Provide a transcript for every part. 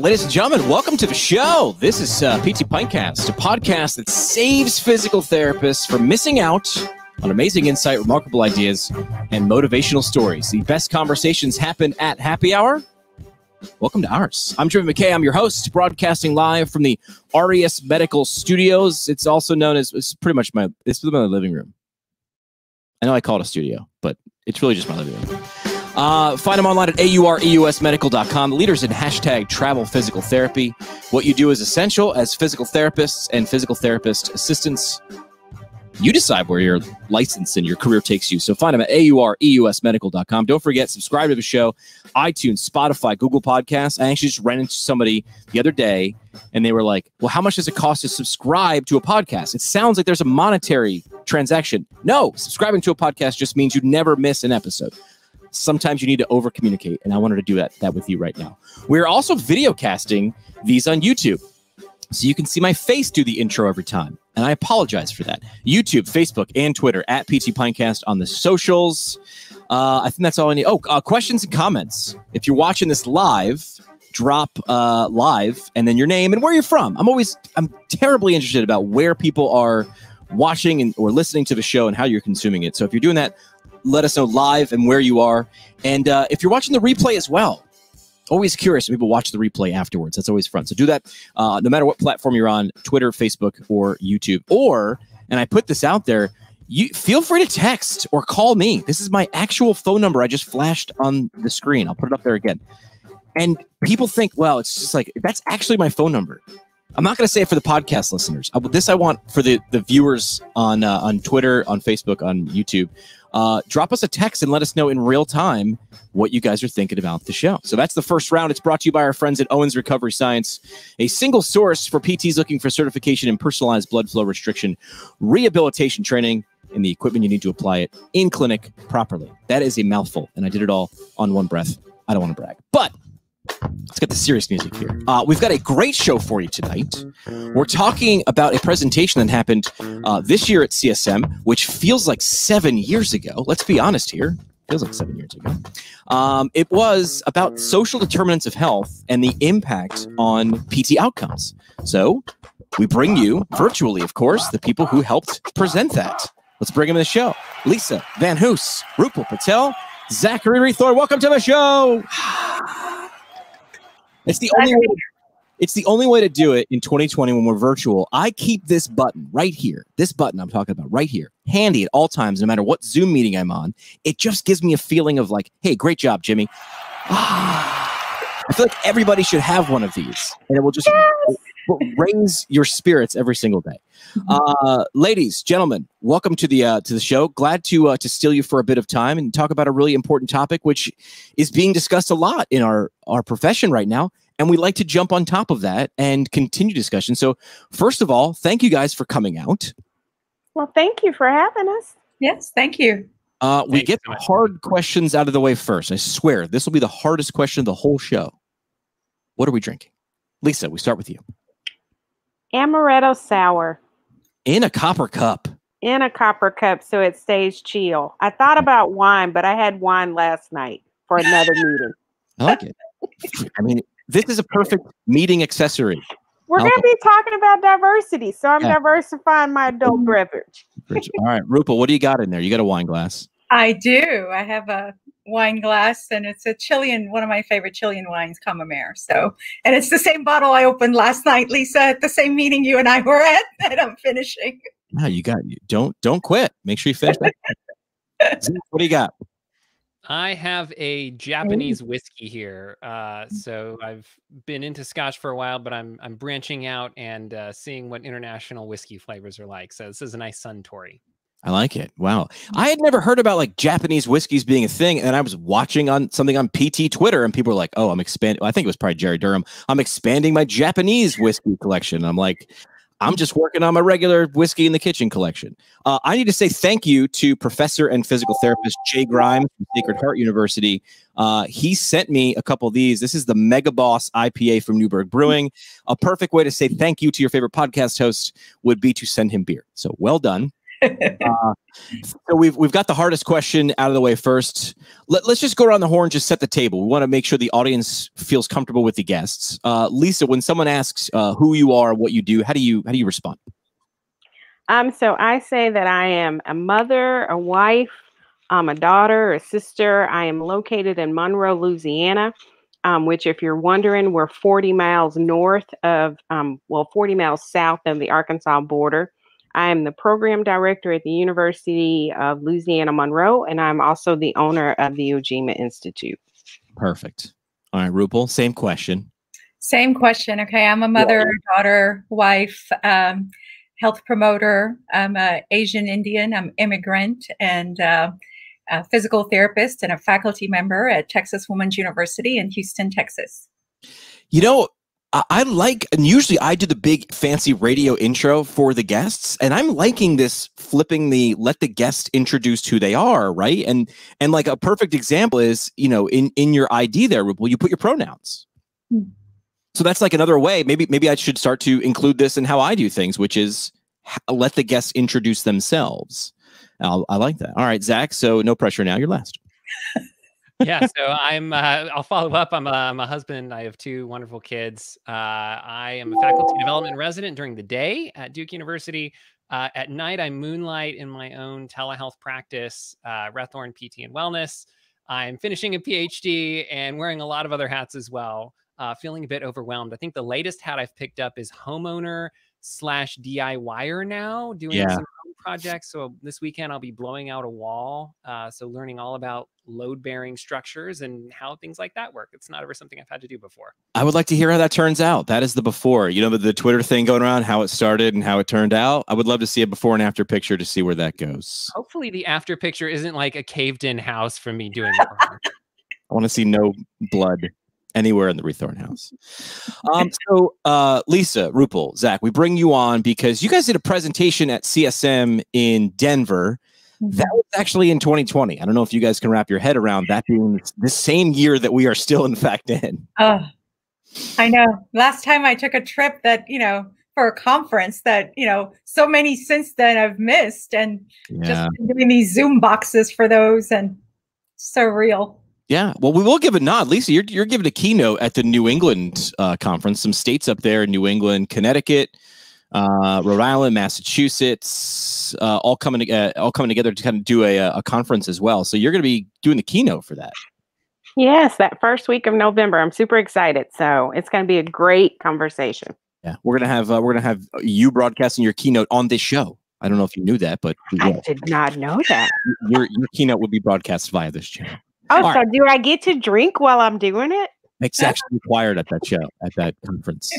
ladies and gentlemen, welcome to the show. This is uh, PT Pintcast, a podcast that saves physical therapists from missing out on amazing insight, remarkable ideas, and motivational stories. The best conversations happen at happy hour. Welcome to ours. I'm Jimmy McKay. I'm your host, broadcasting live from the Aureus Medical Studios. It's also known as it's pretty much my it's my living room. I know I call it a studio, but it's really just my living room. Uh, find them online at aureusmedical.com. Leaders in hashtag travel physical therapy. What you do is essential as physical therapists and physical therapist assistants. You decide where your license and your career takes you. So find them at aureusmedical.com. Don't forget, subscribe to the show, iTunes, Spotify, Google Podcasts. I actually just ran into somebody the other day and they were like, Well, how much does it cost to subscribe to a podcast? It sounds like there's a monetary transaction. No, subscribing to a podcast just means you never miss an episode sometimes you need to over communicate and i wanted to do that, that with you right now. We're also video casting these on youtube. So you can see my face do the intro every time and i apologize for that. Youtube facebook and twitter at pt pintcast on the socials. Uh, i think that's all i need. Oh uh, questions and comments. If you're watching this live drop uh, live and then your name and where you're from. I'm always i'm terribly interested about where people are watching and, or listening to the show and how you're consuming it. So if you're doing that let us know live and where you are. And uh, if you're watching the replay as well, always curious people watch the replay afterwards. That's always fun. So do that uh, no matter what platform you're on Twitter, Facebook, or YouTube. Or, and I put this out there, you feel free to text or call me. This is my actual phone number. I just flashed on the screen. I'll put it up there again. And people think, well, it's just like that's actually my phone number. I'm not going to say it for the podcast listeners. This I want for the the viewers on uh, on Twitter, on Facebook, on YouTube uh, drop us a text and let us know in real time what you guys are thinking about the show. So that's the first round. It's brought to you by our friends at Owens Recovery Science, a single source for PTs looking for certification in personalized blood flow restriction rehabilitation training and the equipment you need to apply it in clinic properly. That is a mouthful, and I did it all on one breath. I don't want to brag, but let's get the serious music here. Uh, we've got a great show for you tonight. We're talking about a presentation that happened uh, this year at CSM, which feels like seven years ago. Let's be honest here. Feels like seven years ago. Um, it was about social determinants of health and the impact on PT outcomes. So we bring you virtually, of course, the people who helped present that. Let's bring them to the show. Lisa VanHoose, Rupal Patel, Zachary Rethorn. Welcome to the show. It's the only way, it's the only way to do it in 2020 when we're virtual. I keep this button right here. This button I'm talking about right here, handy at all times, no matter what Zoom meeting I'm on. It just gives me a feeling of like, hey, great job, Jimmy. I feel like everybody should have one of these, and it will just yes. Will raise your spirits every single day. Mm-hmm. Uh, ladies, gentlemen, welcome to the uh, to the show. Glad to uh, to steal you for a bit of time and talk about a really important topic, which is being discussed a lot in our our profession right now. And we like to jump on top of that and continue discussion. So, first of all, thank you guys for coming out. Well, thank you for having us. Yes, thank you. Uh, we get the hard questions out of the way first. I swear, this will be the hardest question of the whole show. What are we drinking? Lisa, we start with you. Amaretto sour. In a copper cup. In a copper cup so it stays chill. I thought about wine, but I had wine last night for another meeting. I like it. I mean, this is a perfect meeting accessory. We're going to be talking about diversity, so I'm yeah. diversifying my adult beverage. All right, Rupal, what do you got in there? You got a wine glass. I do. I have a wine glass, and it's a Chilean, one of my favorite Chilean wines, Camamare. So, and it's the same bottle I opened last night, Lisa, at the same meeting you and I were at, and I'm finishing. No, you got you. Don't don't quit. Make sure you finish what do you got? I have a Japanese whiskey here. Uh, so I've been into Scotch for a while, but I'm I'm branching out and uh, seeing what international whiskey flavors are like. So this is a nice Suntory. I like it. Wow. I had never heard about like Japanese whiskeys being a thing. And I was watching on something on PT Twitter and people were like, oh, I'm expanding. I think it was probably Jerry Durham. I'm expanding my Japanese whiskey collection. And I'm like, I'm just working on my regular whiskey in the kitchen collection. Uh, I need to say thank you to professor and physical therapist Jay Grimes from Sacred Heart University. Uh, he sent me a couple of these. This is the Mega Boss IPA from Newberg Brewing. A perfect way to say thank you to your favorite podcast host would be to send him beer. So well done. Uh, so we've we've got the hardest question out of the way first. Let, us just go around the horn, just set the table. We want to make sure the audience feels comfortable with the guests. Uh, Lisa, when someone asks uh, who you are, what you do, how do you how do you respond? Um, so I say that I am a mother, a wife, I'm a daughter, a sister. I am located in Monroe, Louisiana. Um, which, if you're wondering, we're 40 miles north of, um, well, 40 miles south of the Arkansas border. I am the program director at the University of Louisiana Monroe, and I'm also the owner of the Ojima Institute. Perfect. All right, Rupal, same question. Same question. Okay, I'm a mother, yeah. daughter, wife, um, health promoter. I'm an Asian Indian. I'm immigrant and uh, a physical therapist and a faculty member at Texas Women's University in Houston, Texas. You know, I like, and usually I do the big fancy radio intro for the guests, and I'm liking this flipping the let the guest introduce who they are, right? And and like a perfect example is, you know, in in your ID there, will you put your pronouns? Hmm. So that's like another way. Maybe maybe I should start to include this in how I do things, which is let the guests introduce themselves. I'll, I like that. All right, Zach. So no pressure now. You're last. yeah, so I'm. Uh, I'll follow up. I'm a, I'm a husband. I have two wonderful kids. Uh, I am a faculty development resident during the day at Duke University. Uh, at night, I moonlight in my own telehealth practice, uh, Rethorn PT and Wellness. I'm finishing a PhD and wearing a lot of other hats as well. Uh, feeling a bit overwhelmed. I think the latest hat I've picked up is homeowner slash DIYer now, doing yeah. some projects. So this weekend I'll be blowing out a wall. Uh, so learning all about load bearing structures and how things like that work. It's not ever something I've had to do before. I would like to hear how that turns out. That is the before. You know, the, the Twitter thing going around, how it started and how it turned out. I would love to see a before and after picture to see where that goes. Hopefully the after picture isn't like a caved in house from me doing. I want to see no blood anywhere in the Rethorn house. Um, so, uh, Lisa, Rupal, Zach, we bring you on because you guys did a presentation at CSM in Denver. That was actually in 2020. I don't know if you guys can wrap your head around that being the same year that we are still, in fact, in. Oh, I know. Last time I took a trip that, you know, for a conference that, you know, so many since then I've missed and yeah. just doing these Zoom boxes for those and so real. Yeah, well, we will give a nod. Lisa, you're you're giving a keynote at the New England uh, conference. Some states up there, in New England, Connecticut, uh, Rhode Island, Massachusetts, uh, all coming uh, all coming together to kind of do a, a conference as well. So you're going to be doing the keynote for that. Yes, that first week of November. I'm super excited. So it's going to be a great conversation. Yeah, we're gonna have uh, we're gonna have you broadcasting your keynote on this show. I don't know if you knew that, but I did not know that. Your your keynote will be broadcast via this channel. Oh, All so right. do I get to drink while I'm doing it? It's actually required at that show, at that conference.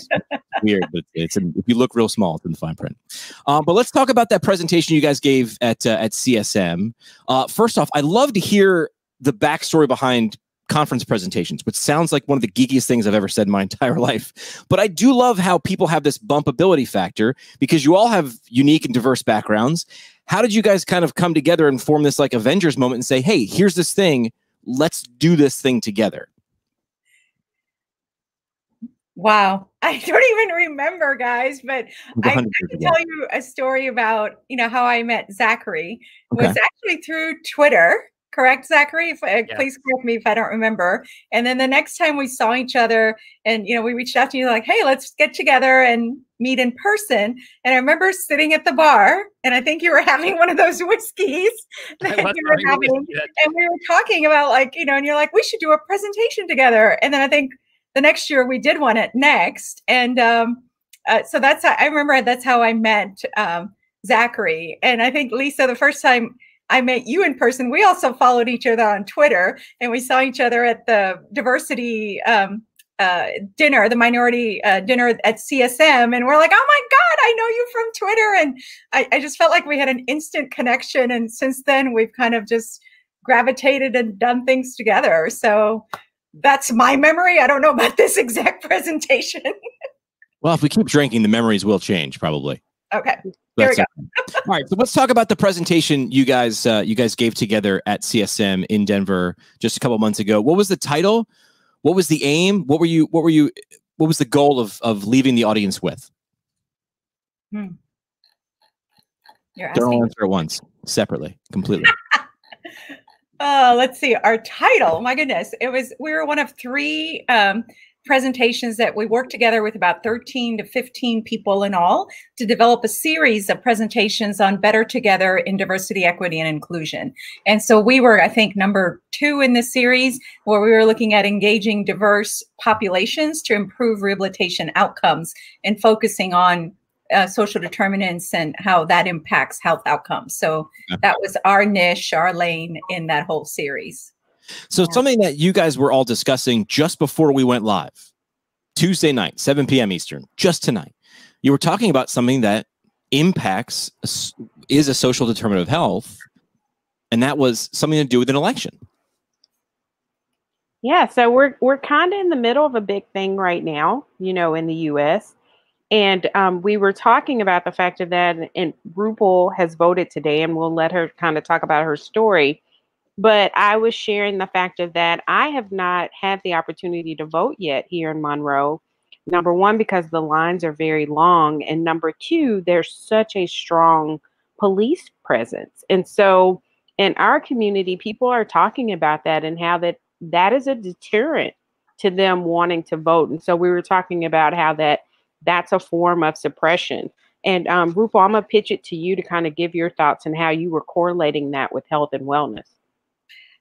Weird, but it's in, if you look real small, it's in the fine print. Um, but let's talk about that presentation you guys gave at uh, at CSM. Uh, first off, I'd love to hear the backstory behind conference presentations, which sounds like one of the geekiest things I've ever said in my entire life. But I do love how people have this bumpability factor because you all have unique and diverse backgrounds. How did you guys kind of come together and form this like Avengers moment and say, hey, here's this thing let's do this thing together. Wow. I don't even remember, guys, but I, I, can tell you a story about, you know, how I met Zachary. It okay. was actually through Twitter correct, Zachary? If, uh, yes. Please correct me if I don't remember. And then the next time we saw each other, and you know, we reached out to you like, "Hey, let's get together and meet in person." And I remember sitting at the bar, and I think you were having one of those whiskeys that you were having, and we were talking about like, you know, and you're like, "We should do a presentation together." And then I think the next year we did one at Next, and um, uh, so that's I remember that's how I met um, Zachary, and I think Lisa the first time I met you in person. We also followed each other on Twitter, and we saw each other at the diversity um, uh, dinner, the minority uh, dinner at CSM, and we're like, "Oh my God, I know you from Twitter!" And I, I just felt like we had an instant connection. And since then, we've kind of just gravitated and done things together. So that's my memory. I don't know about this exact presentation. well, if we keep drinking, the memories will change, probably. Okay. There we go. All right, so let's talk about the presentation you guys uh, you guys gave together at CSM in Denver just a couple months ago. What was the title? What was the aim? What were you what were you what was the goal of of leaving the audience with? Hmm. You're Don't answer at once, separately, completely. Uh, let's see. Our title, my goodness, it was we were one of three um, presentations that we worked together with about 13 to 15 people in all to develop a series of presentations on better together in diversity, equity, and inclusion. And so we were, I think, number two in this series where we were looking at engaging diverse populations to improve rehabilitation outcomes and focusing on uh, social determinants and how that impacts health outcomes. So that was our niche, our lane in that whole series. So Yeah. something that you guys were all discussing just before we went live, Tuesday night, 7 p.m. Eastern, just tonight. You were talking about something that impacts is a social determinant of health, and that was something to do with an election. Yeah, so we're we're kind of in the middle of a big thing right now, you know, in the U.S. And um, we were talking about the fact of that, and Rupal has voted today, and we'll let her kind of talk about her story. But I was sharing the fact of that I have not had the opportunity to vote yet here in Monroe. Number one, because the lines are very long, and number two, there's such a strong police presence, and so in our community, people are talking about that and how that that is a deterrent to them wanting to vote. And so we were talking about how that that's a form of suppression. And um, Rupal, I'm gonna pitch it to you to kind of give your thoughts and how you were correlating that with health and wellness.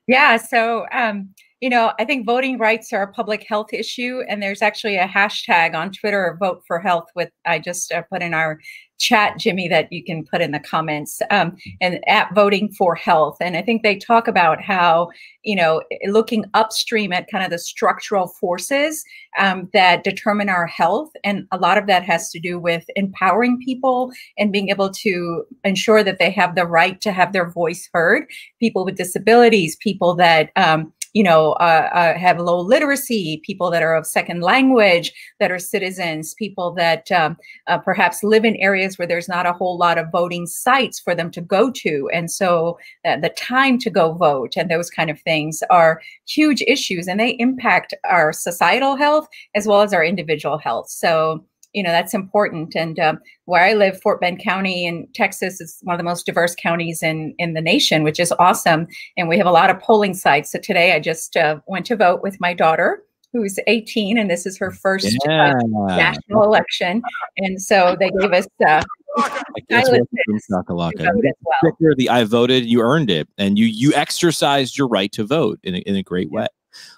Yeah, so um, you know, I think voting rights are a public health issue, and there's actually a hashtag on Twitter, "Vote for Health." With I just uh, put in our chat, Jimmy, that you can put in the comments, um, and at voting for health. And I think they talk about how you know, looking upstream at kind of the structural forces um, that determine our health, and a lot of that has to do with empowering people and being able to ensure that they have the right to have their voice heard. People with disabilities, people that um, you know, uh, uh, have low literacy, people that are of second language, that are citizens, people that um, uh, perhaps live in areas where there's not a whole lot of voting sites for them to go to. And so uh, the time to go vote and those kind of things are huge issues and they impact our societal health as well as our individual health. So, you know, that's important. And um, where I live, Fort Bend County in Texas is one of the most diverse counties in, in the nation, which is awesome. And we have a lot of polling sites. So today I just uh, went to vote with my daughter, who's 18, and this is her first uh, national election. And so they gave us uh, I what listened Shakalaka. to vote as well. The I voted, you earned it, and you you exercised your right to vote in a, in a great way.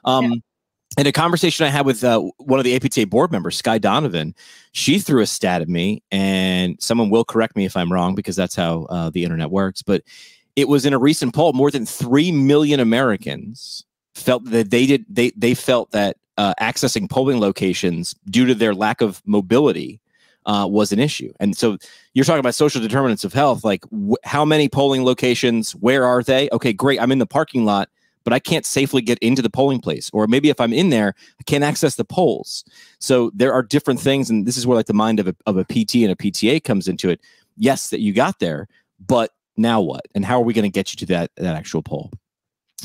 Um, In a conversation I had with uh, one of the APTA board members, Skye Donovan, she threw a stat at me, and someone will correct me if I'm wrong because that's how uh, the internet works. But it was in a recent poll, more than three million Americans felt that they did they they felt that uh, accessing polling locations due to their lack of mobility uh, was an issue. And so you're talking about social determinants of health like how many polling locations where are they okay great i'm in the parking lot but i can't safely get into the polling place or maybe if i'm in there i can't access the polls so there are different things and this is where like the mind of a, of a pt and a pta comes into it yes that you got there but now what and how are we going to get you to that that actual poll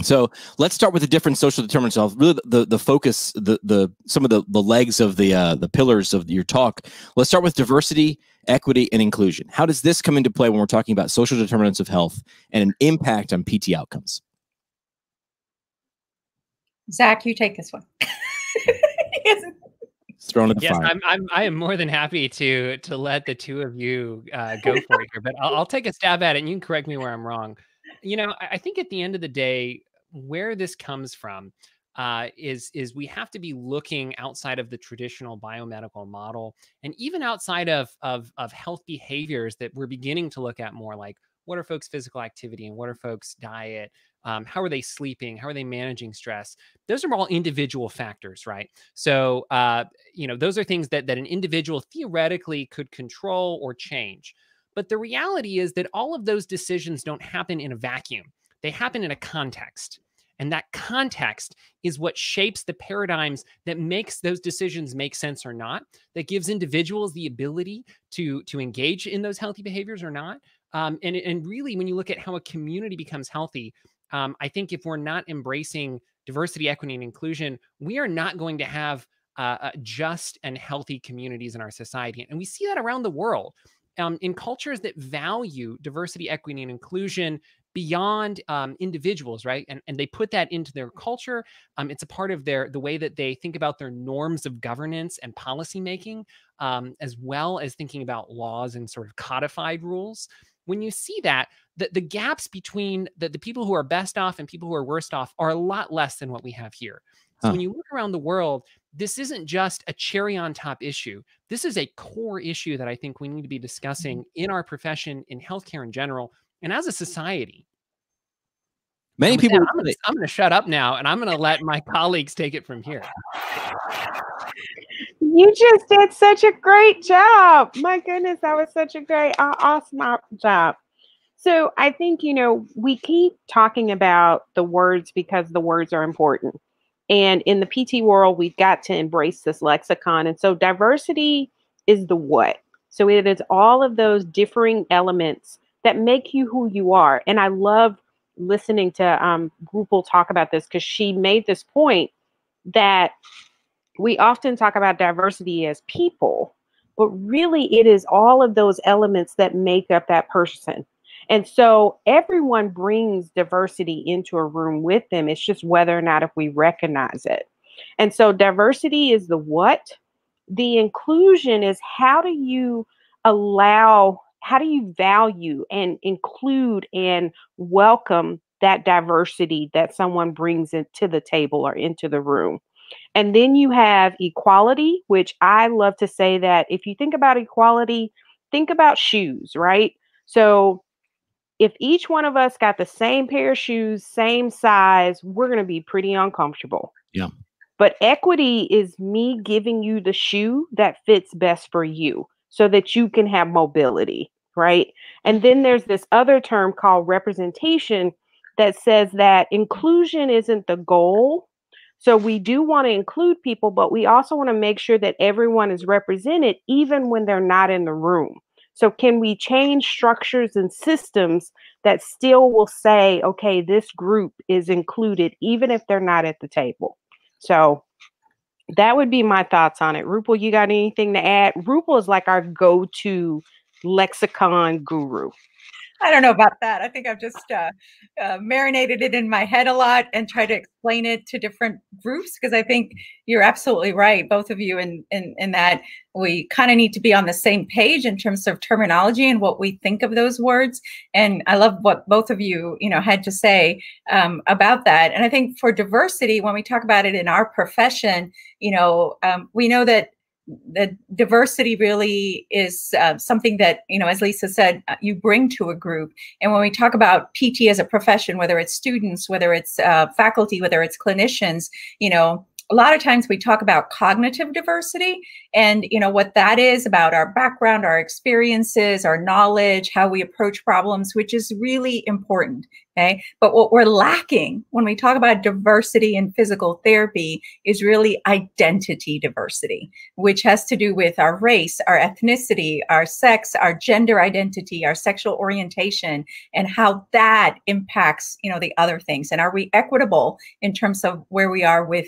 so let's start with the different social determinants of. Really, the the focus, the the some of the the legs of the uh, the pillars of your talk. Let's start with diversity, equity, and inclusion. How does this come into play when we're talking about social determinants of health and an impact on PT outcomes? Zach, you take this one. It's thrown in the Yes, fire. I'm, I'm. I am more than happy to to let the two of you uh, go for it here, but I'll, I'll take a stab at it, and you can correct me where I'm wrong. You know, I, I think at the end of the day, where this comes from uh, is is we have to be looking outside of the traditional biomedical model, and even outside of of of health behaviors that we're beginning to look at more, like what are folks' physical activity and what are folks' diet. Um, how are they sleeping? How are they managing stress? Those are all individual factors, right? So, uh, you know, those are things that that an individual theoretically could control or change. But the reality is that all of those decisions don't happen in a vacuum. They happen in a context. And that context is what shapes the paradigms that makes those decisions make sense or not, that gives individuals the ability to, to engage in those healthy behaviors or not. Um, and, and really, when you look at how a community becomes healthy, um, I think if we're not embracing diversity, equity, and inclusion, we are not going to have uh, uh, just and healthy communities in our society. And we see that around the world. um, in cultures that value diversity, equity, and inclusion beyond um, individuals, right? And and they put that into their culture. Um, it's a part of their the way that they think about their norms of governance and policy making, um, as well as thinking about laws and sort of codified rules. When you see that, the, the gaps between the, the people who are best off and people who are worst off are a lot less than what we have here. So huh. when you look around the world, this isn't just a cherry on top issue. This is a core issue that I think we need to be discussing mm-hmm. in our profession, in healthcare in general, and as a society. Many people. I'm going to shut up now, and I'm going to let my colleagues take it from here. You just did such a great job. My goodness, that was such a great, awesome job. So I think, you know, we keep talking about the words because the words are important. And in the PT world, we've got to embrace this lexicon. And so diversity is the what. So it is all of those differing elements that make you who you are. And I love listening to um, Rupal talk about this because she made this point that we often talk about diversity as people, but really it is all of those elements that make up that person. And so everyone brings diversity into a room with them. It's just whether or not if we recognize it. And so diversity is the what, the inclusion is how do you allow, how do you value and include and welcome that diversity that someone brings into the table or into the room. And then you have equality, which I love to say that if you think about equality, think about shoes, right? So if each one of us got the same pair of shoes, same size, we're going to be pretty uncomfortable. Yeah. But equity is me giving you the shoe that fits best for you so that you can have mobility, right? And then there's this other term called representation that says that inclusion isn't the goal. So we do want to include people, but we also want to make sure that everyone is represented even when they're not in the room. So, can we change structures and systems that still will say, okay, this group is included, even if they're not at the table? So, that would be my thoughts on it. Rupal, you got anything to add? Rupal is like our go to lexicon guru. I don't know about that. I think I've just uh, uh, marinated it in my head a lot and tried to explain it to different groups because I think you're absolutely right, both of you, in in, in that we kind of need to be on the same page in terms of terminology and what we think of those words. And I love what both of you, you know, had to say um, about that. And I think for diversity, when we talk about it in our profession, you know, um, we know that the diversity really is uh, something that you know as lisa said uh, you bring to a group. And when we talk about pt as a profession whether it's students whether it's uh, faculty whether it's clinicians you know a lot of times we talk about cognitive diversity and you know what that is about our background our experiences our knowledge how we approach problems which is really important okay? But what we're lacking when we talk about diversity in physical therapy is really identity diversity which has to do with our race our ethnicity our sex our gender identity our sexual orientation and how that impacts you know the other things. And are we equitable in terms of where we are with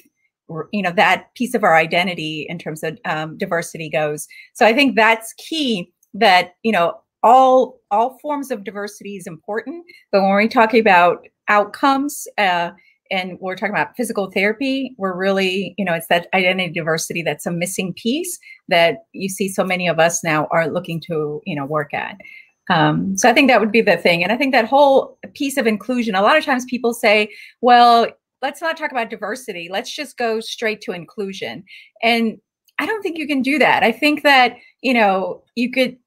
you know that piece of our identity in terms of um, diversity goes. So i think that's key that you know all all forms of diversity is important but when we're talking about outcomes uh, and we're talking about physical therapy we're really you know it's that identity diversity that's a missing piece that you see so many of us now are looking to you know work at. Um, so i think that would be the thing. And i think that whole piece of inclusion a lot of times people say well let's not talk about diversity. Let's just go straight to inclusion. And I don't think you can do that. I think that, you know, you could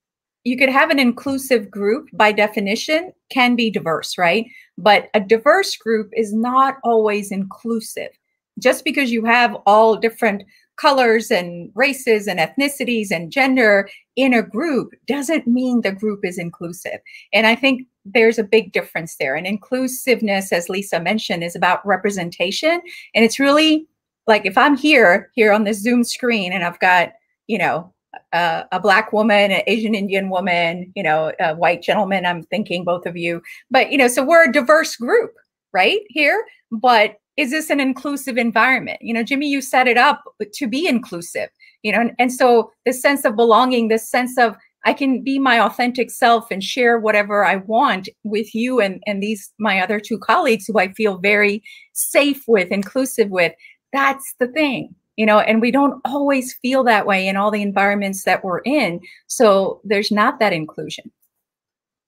you could have an inclusive group by definition can be diverse, right? But a diverse group is not always inclusive. Just because you have all different colors and races and ethnicities and gender in a group doesn't mean the group is inclusive. And I think there's a big difference there. And inclusiveness, as Lisa mentioned, is about representation. And it's really like if I'm here, here on this Zoom screen, and I've got, you know, uh, a black woman, an Asian Indian woman, you know, a white gentleman, I'm thinking both of you. But, you know, so we're a diverse group, right? Here. But is this an inclusive environment? You know, Jimmy, you set it up to be inclusive, you know, and, and so this sense of belonging, this sense of I can be my authentic self and share whatever I want with you and, and these my other two colleagues who I feel very safe with, inclusive with. That's the thing, you know, and we don't always feel that way in all the environments that we're in. So there's not that inclusion.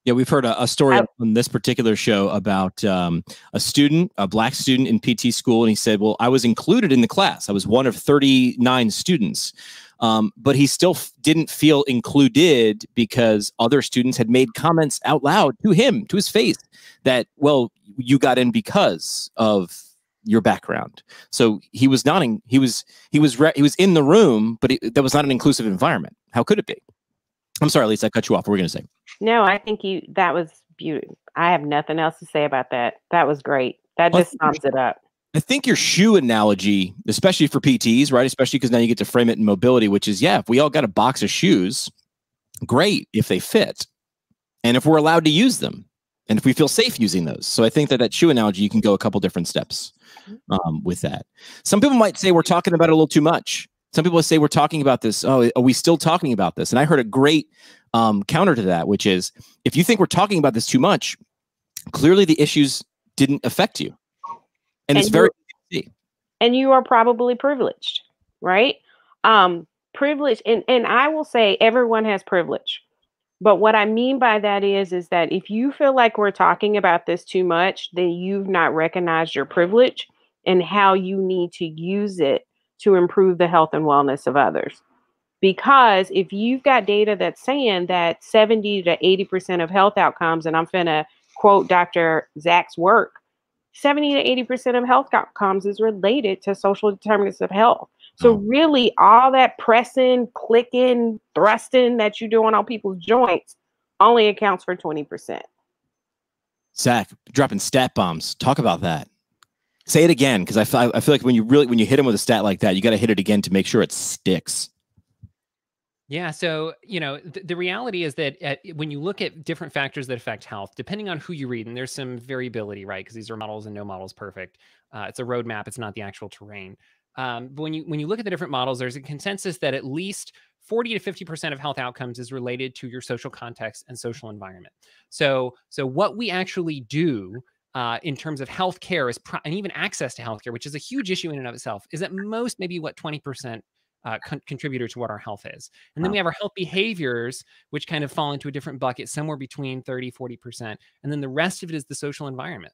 Yeah, we've heard a, a story on this particular show about um, a student, a black student in PT school, and he said, "Well, I was included in the class. I was one of 39 students, um, but he still didn't feel included because other students had made comments out loud to him, to his face, that, well, you got in because of your background. So he was not in, he was he was he was in the room, but it, that was not an inclusive environment. How could it be? I'm sorry, Lisa, I cut you off. What were you going to say? No, I think you that was beautiful. I have nothing else to say about that. That was great. That just sums it up. I think your shoe analogy, especially for PTs, right? Especially because now you get to frame it in mobility, which is yeah, if we all got a box of shoes, great if they fit, and if we're allowed to use them, and if we feel safe using those. So I think that that shoe analogy, you can go a couple different steps mm-hmm. um, with that. Some people might say we're talking about it a little too much. Some people say we're talking about this. Oh, are we still talking about this? And I heard a great um, counter to that, which is if you think we're talking about this too much, clearly the issues didn't affect you. And, and it's very And you are probably privileged, right? Um, privilege, and, and I will say everyone has privilege. But what I mean by that is, is that if you feel like we're talking about this too much, then you've not recognized your privilege and how you need to use it to improve the health and wellness of others. Because if you've got data that's saying that 70 to 80% of health outcomes, and I'm going to quote Dr. Zach's work, 70 to 80% of health outcomes is related to social determinants of health. So, oh. really, all that pressing, clicking, thrusting that you're doing on people's joints only accounts for 20%. Zach, dropping stat bombs. Talk about that. Say it again, because I, feel, feel like when you really when you hit him with a stat like that, you got to hit it again to make sure it sticks. Yeah. So, you know, th- the reality is that at, when you look at different factors that affect health, depending on who you read, and there's some variability, right? Because these are models and no models perfect. Uh, it's a roadmap. It's not the actual terrain. Um, but when you when you look at the different models, there's a consensus that at least 40 to 50 percent of health outcomes is related to your social context and social environment. So, so what we actually do uh, in terms of healthcare is pro- and even access to healthcare, which is a huge issue in and of itself, is at most maybe what 20 percent uh, con- contributor to what our health is. And then wow. we have our health behaviors, which kind of fall into a different bucket, somewhere between 30, 40%. And then the rest of it is the social environment.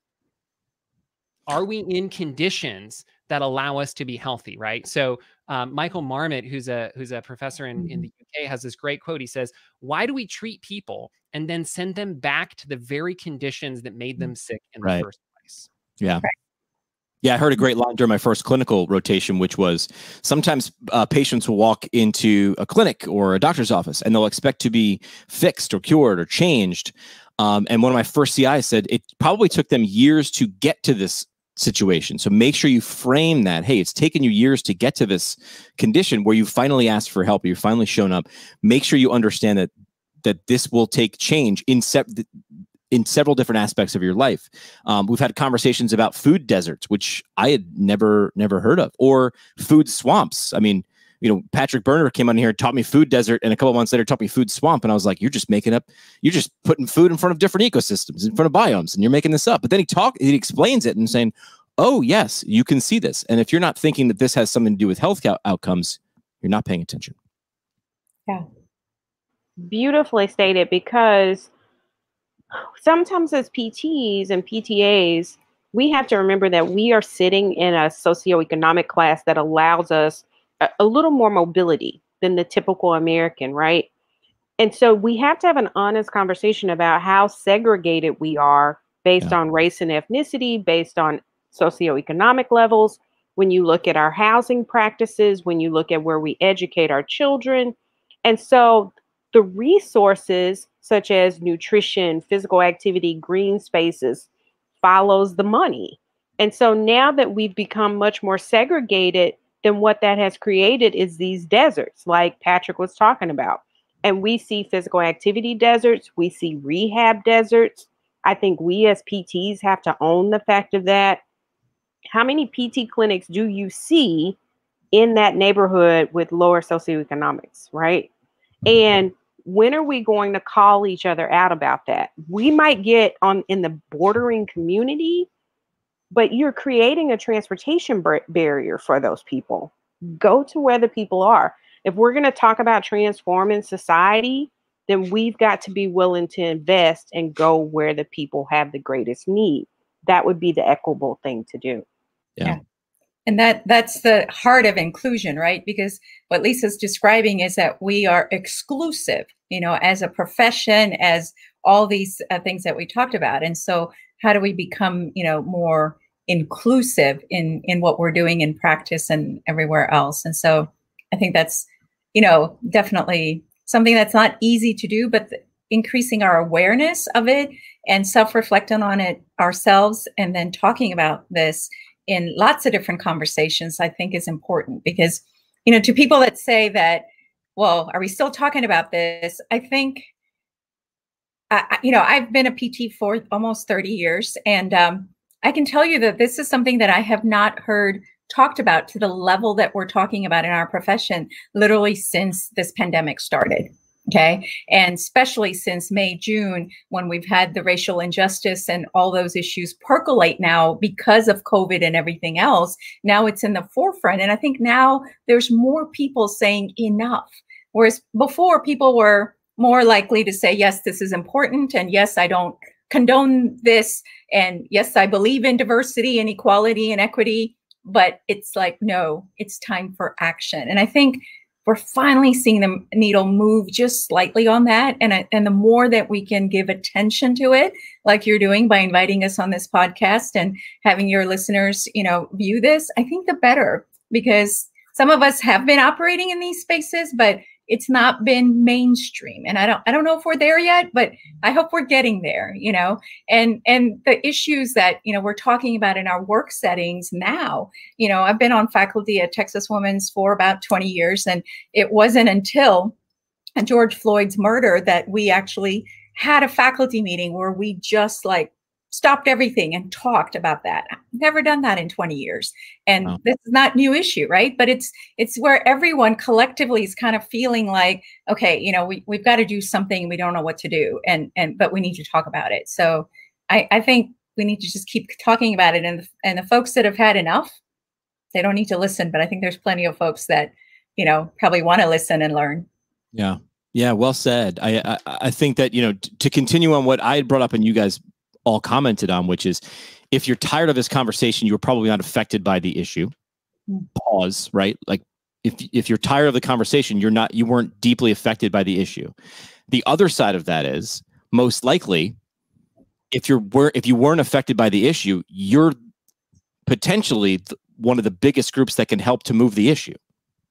Are we in conditions that allow us to be healthy, right? So um, Michael Marmot, who's a who's a professor in, in mm-hmm. the UK, has this great quote. He says, "Why do we treat people and then send them back to the very conditions that made them sick in right. the first place?" Yeah. Yeah, I heard a great line during my first clinical rotation, which was sometimes uh, patients will walk into a clinic or a doctor's office and they'll expect to be fixed or cured or changed. Um, and one of my first CIs said it probably took them years to get to this situation. So make sure you frame that. Hey, it's taken you years to get to this condition where you finally asked for help. You've finally shown up. Make sure you understand that that this will take change in se- in several different aspects of your life. Um, we've had conversations about food deserts, which I had never never heard of, or food swamps. I mean, you know, Patrick Berner came on here and taught me food desert, and a couple months later taught me food swamp, and I was like, "You're just making up. You're just putting food in front of different ecosystems, in front of biomes, and you're making this up." But then he talk, he explains it and saying, "Oh yes, you can see this." And if you're not thinking that this has something to do with health outcomes, you're not paying attention. Yeah, beautifully stated because sometimes as PTs and PTAs, we have to remember that we are sitting in a socioeconomic class that allows us a, a little more mobility than the typical American, right? And so we have to have an honest conversation about how segregated we are based yeah. on race and ethnicity, based on socioeconomic levels. When you look at our housing practices, when you look at where we educate our children. And so the resources such as nutrition, physical activity, green spaces, follows the money. And so now that we've become much more segregated, then what that has created is these deserts, like Patrick was talking about. And we see physical activity deserts, we see rehab deserts. I think we as PTs have to own the fact of that. How many PT clinics do you see in that neighborhood with lower socioeconomics, right? Mm-hmm. And when are we going to call each other out about that? We might get on in the bordering community, but you're creating a transportation bar- barrier for those people. Go to where the people are. If we're going to talk about transforming society, then we've got to be willing to invest and go where the people have the greatest need. That would be the equitable thing to do. Yeah. Yeah. And that that's the heart of inclusion, right? Because what Lisa's describing is that we are exclusive, you know, as a profession, as all these uh, things that we talked about. And so, how do we become, you know, more inclusive in in what we're doing in practice and everywhere else? And so, I think that's, you know, definitely something that's not easy to do, but increasing our awareness of it and self-reflecting on it ourselves, and then talking about this in lots of different conversations i think is important because you know to people that say that well are we still talking about this i think You know i've been a pt for almost 30 years and um, i can tell you that this is something that i have not heard talked about to the level that we're talking about in our profession literally since this pandemic started Okay. And especially since May, June, when we've had the racial injustice and all those issues percolate now because of COVID and everything else, now it's in the forefront. And I think now there's more people saying enough. Whereas before, people were more likely to say, yes, this is important. And yes, I don't condone this. And yes, I believe in diversity and equality and equity. But it's like, no, it's time for action. And I think we're finally seeing the needle move just slightly on that and and the more that we can give attention to it like you're doing by inviting us on this podcast and having your listeners you know view this i think the better because some of us have been operating in these spaces but it's not been mainstream and i don't i don't know if we're there yet but i hope we're getting there you know? And and the issues that you know we're talking about in our work settings now you know i've been on faculty at texas women's for about 20 years and it wasn't until george floyd's murder that we actually had a faculty meeting where we just like stopped everything and talked about that. I've never done that in 20 years. And wow. this is not new issue, right? But it's it's where everyone collectively is kind of feeling like, okay, you know, we, we've got to do something. We don't know what to do. And and but we need to talk about it. So I, I think we need to just keep talking about it. And and the folks that have had enough, they don't need to listen. But I think there's plenty of folks that, you know, probably want to listen and learn. Yeah. Yeah, well said. I, I, I think that you know to continue on what I had brought up and you guys all commented on, which is if you're tired of this conversation, you're probably not affected by the issue. Hmm. Pause, right? Like if if you're tired of the conversation, you're not you weren't deeply affected by the issue. The other side of that is most likely if you're were if you weren't affected by the issue, you're potentially one of the biggest groups that can help to move the issue.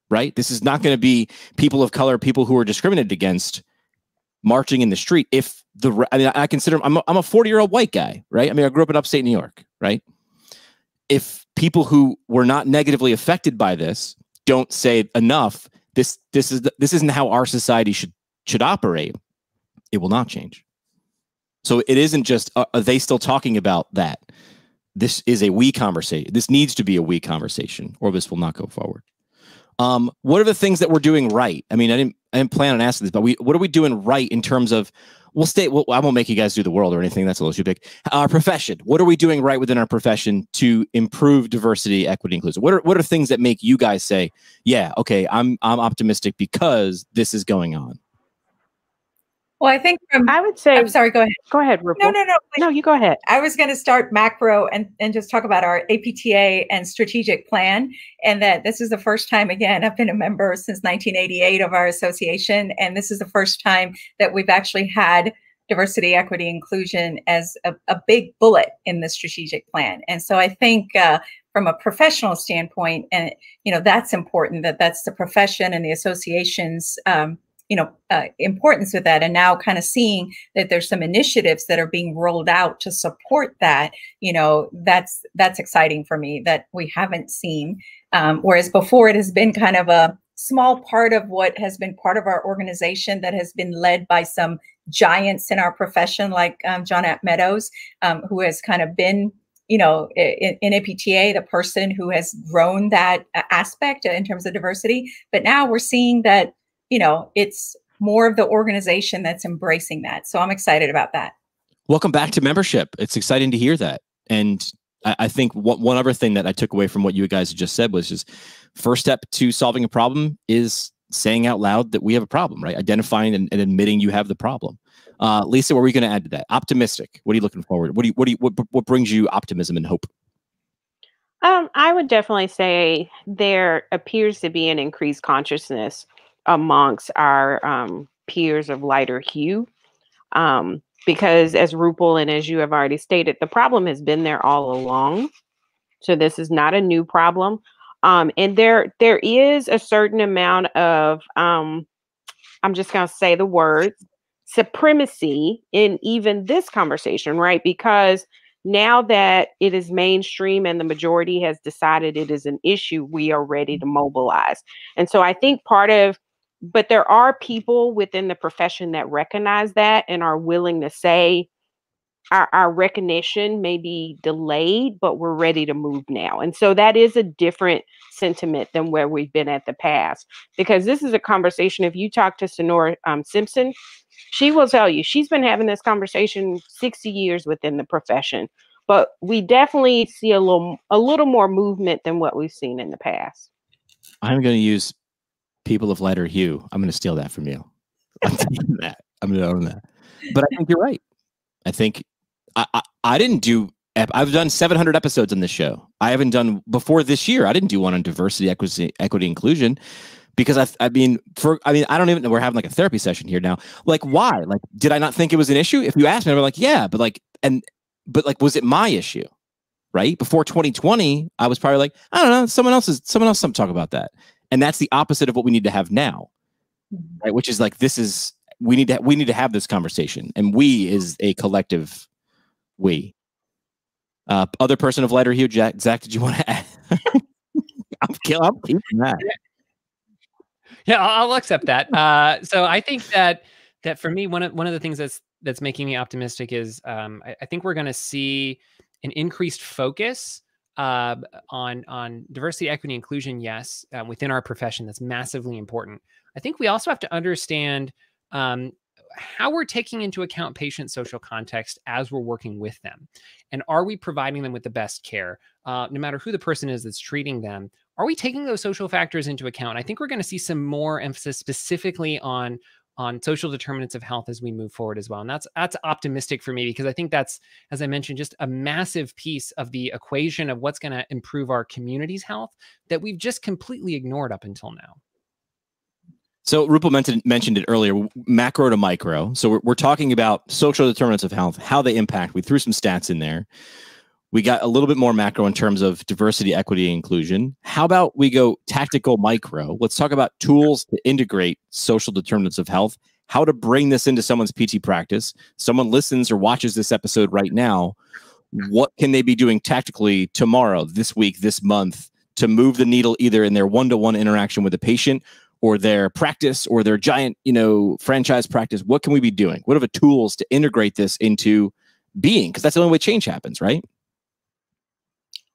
Right? This is not going to be people of color, people who are discriminated against marching in the street if the I mean I consider I'm a, I'm a 40 year old white guy, right? I mean I grew up in upstate New York, right? If people who were not negatively affected by this don't say enough, this this is this isn't how our society should should operate. It will not change. So it isn't just uh, are they still talking about that? This is a we conversation. This needs to be a we conversation, or this will not go forward. Um, what are the things that we're doing right? I mean, I didn't I didn't plan on asking this, but we what are we doing right in terms of we'll stay well, I won't make you guys do the world or anything. That's a little too big. Our profession. What are we doing right within our profession to improve diversity, equity, inclusion? What are what are things that make you guys say, yeah, okay, I'm I'm optimistic because this is going on? Well, I think from I would say I'm sorry, go ahead. Go ahead, Rupal. No, no, no. No, you go ahead. I was going to start macro and, and just talk about our APTA and strategic plan. And that this is the first time, again, I've been a member since 1988 of our association. And this is the first time that we've actually had diversity, equity, inclusion as a, a big bullet in the strategic plan. And so I think uh, from a professional standpoint, and you know that's important that that's the profession and the associations um, you know uh, importance with that and now kind of seeing that there's some initiatives that are being rolled out to support that you know that's that's exciting for me that we haven't seen um, whereas before it has been kind of a small part of what has been part of our organization that has been led by some giants in our profession like um, Johnette Meadows um, who has kind of been you know in, in APTA the person who has grown that aspect in terms of diversity. But now we're seeing that you know it's more of the organization that's embracing that. So I'm excited about that. Welcome back to membership. It's exciting to hear that. And I, I think what, one other thing that I took away from what you guys just said was just first step to solving a problem is saying out loud that we have a problem, right? Identifying and, and admitting you have the problem. Uh, Lisa, what are we going to add to that? Optimistic. What are you looking forward? What do you, what do you, what, what brings you optimism and hope? Um, I would definitely say there appears to be an increased consciousness amongst our um, peers of lighter hue. Um, because as Rupal and as you have already stated, the problem has been there all along. So this is not a new problem. Um, and there there is a certain amount of um, I'm just gonna say the word supremacy in even this conversation, right? Because now that it is mainstream and the majority has decided it is an issue, we are ready to mobilize. And so I think part of but there are people within the profession that recognize that and are willing to say our, our recognition may be delayed but we're ready to move now. And so that is a different sentiment than where we've been at the past because this is a conversation if you talk to sonora um, simpson she will tell you she's been having this conversation 60 years within the profession but we definitely see a little a little more movement than what we've seen in the past. I'm going to use people of lighter hue. I'm going to steal that from you. I'm that. I'm going to own that. But I think you're right. I think I, I, I didn't do. I've done 700 episodes on this show. I haven't done before this year. I didn't do one on diversity, equity, equity, inclusion, because I, I mean, for I mean, I don't even know. We're having like a therapy session here now. Like, why? Like, did I not think it was an issue? If you asked me, be like, yeah, but like, and but like, was it my issue? Right before 2020, I was probably like, I don't know, someone else is someone else. Some talk about that and that's the opposite of what we need to have now mm-hmm. right? Which is like this is we need to we need to have this conversation. And we is a collective we. Uh other person of lighter hue jack zach did you want to add? I'm killing i'm keeping that. Yeah i'll accept that. Uh so i think that that for me one of one of the things that's that's making me optimistic is um i, I think we're going to see an increased focus uh, on on diversity, equity, inclusion, yes, uh, within our profession, that's massively important. I think we also have to understand um, how we're taking into account patient social context as we're working with them, and are we providing them with the best care, uh, no matter who the person is that's treating them. Are we taking those social factors into account? I think we're going to see some more emphasis specifically on on social determinants of health as we move forward as well. And that's that's optimistic for me because I think that's, as I mentioned, just a massive piece of the equation of what's going to improve our community's health that we've just completely ignored up until now. So Rupal mentioned, mentioned it earlier, macro to micro. So we're, we're talking about social determinants of health, how they impact. We threw some stats in there. We got a little bit more macro in terms of diversity, equity, inclusion. How about we go tactical micro? Let's talk about tools to integrate social determinants of health, how to bring this into someone's PT practice. Someone listens or watches this episode right now. What can they be doing tactically tomorrow, this week, this month to move the needle either in their one to one interaction with a patient or their practice or their giant, you know, franchise practice? What can we be doing? What are the tools to integrate this into being? Because that's the only way change happens, right?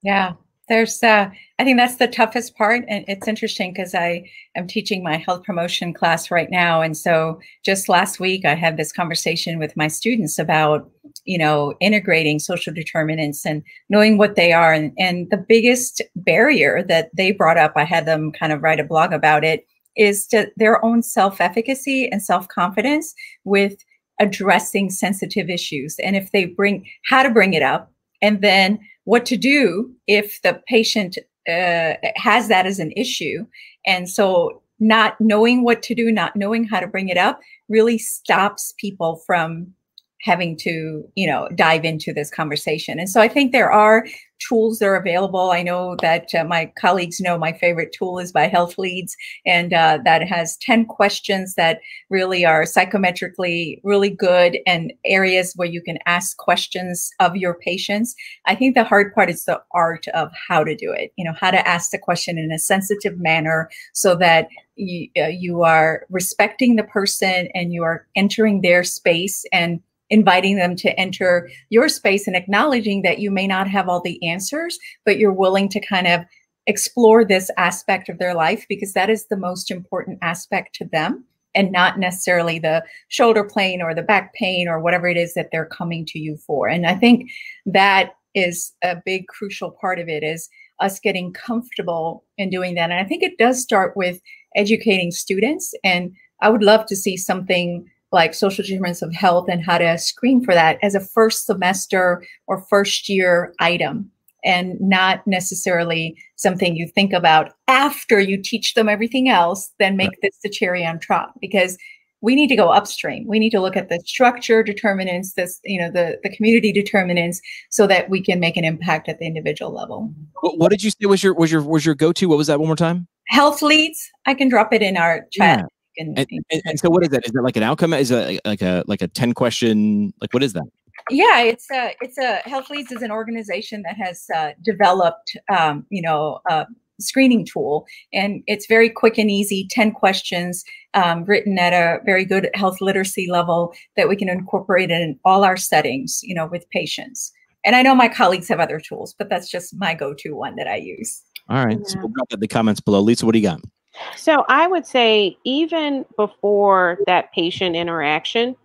Yeah, there's, uh, I think that's the toughest part. And it's interesting because I am teaching my health promotion class right now. And so just last week, I had this conversation with my students about, you know, integrating social determinants and knowing what they are. And, and the biggest barrier that they brought up, I had them kind of write a blog about it, is to their own self efficacy and self confidence with addressing sensitive issues. And if they bring how to bring it up, and then what to do if the patient uh, has that as an issue. And so, not knowing what to do, not knowing how to bring it up, really stops people from having to you know dive into this conversation. And so i think there are tools that are available. I know that uh, my colleagues know my favorite tool is by health leads and uh, that has 10 questions that really are psychometrically really good and areas where you can ask questions of your patients. I think the hard part is the art of how to do it you know how to ask the question in a sensitive manner so that you, uh, you are respecting the person and you are entering their space and inviting them to enter your space and acknowledging that you may not have all the answers, but you're willing to kind of explore this aspect of their life because that is the most important aspect to them. and not necessarily the shoulder pain or the back pain or whatever it is that they're coming to you for. And I think that is a big crucial part of it is us getting comfortable in doing that. And I think it does start with educating students. And I would love to see something like social determinants of health and how to screen for that as a first semester or first year item and not necessarily something you think about after you teach them everything else, then make this the cherry on top because we need to go upstream. We need to look at the structure determinants, this, you know, the, the community determinants so that we can make an impact at the individual level. What, what did you say was your was your was your go-to? What was that one more time? Health leads. I can drop it in our chat. Yeah. And, and, and, and, so what is that? Is it like an outcome? Is it like a like a 10 question? Like what is that? Yeah, it's a it's a Health Leads is an organization that has uh, developed um, you know a screening tool, and it's very quick and easy. Ten questions um, written at a very good health literacy level that we can incorporate in all our settings. You know, with patients. And I know my colleagues have other tools, but that's just my go-to one that I use. All right, yeah. so we'll drop that in the comments below. Lisa, what do you got? So I would say even before that patient interaction,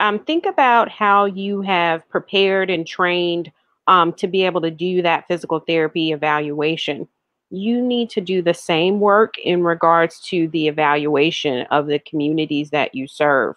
um, think about how you have prepared and trained um, to be able to do that physical therapy evaluation. You need to do the same work in regards to the evaluation of the communities that you serve.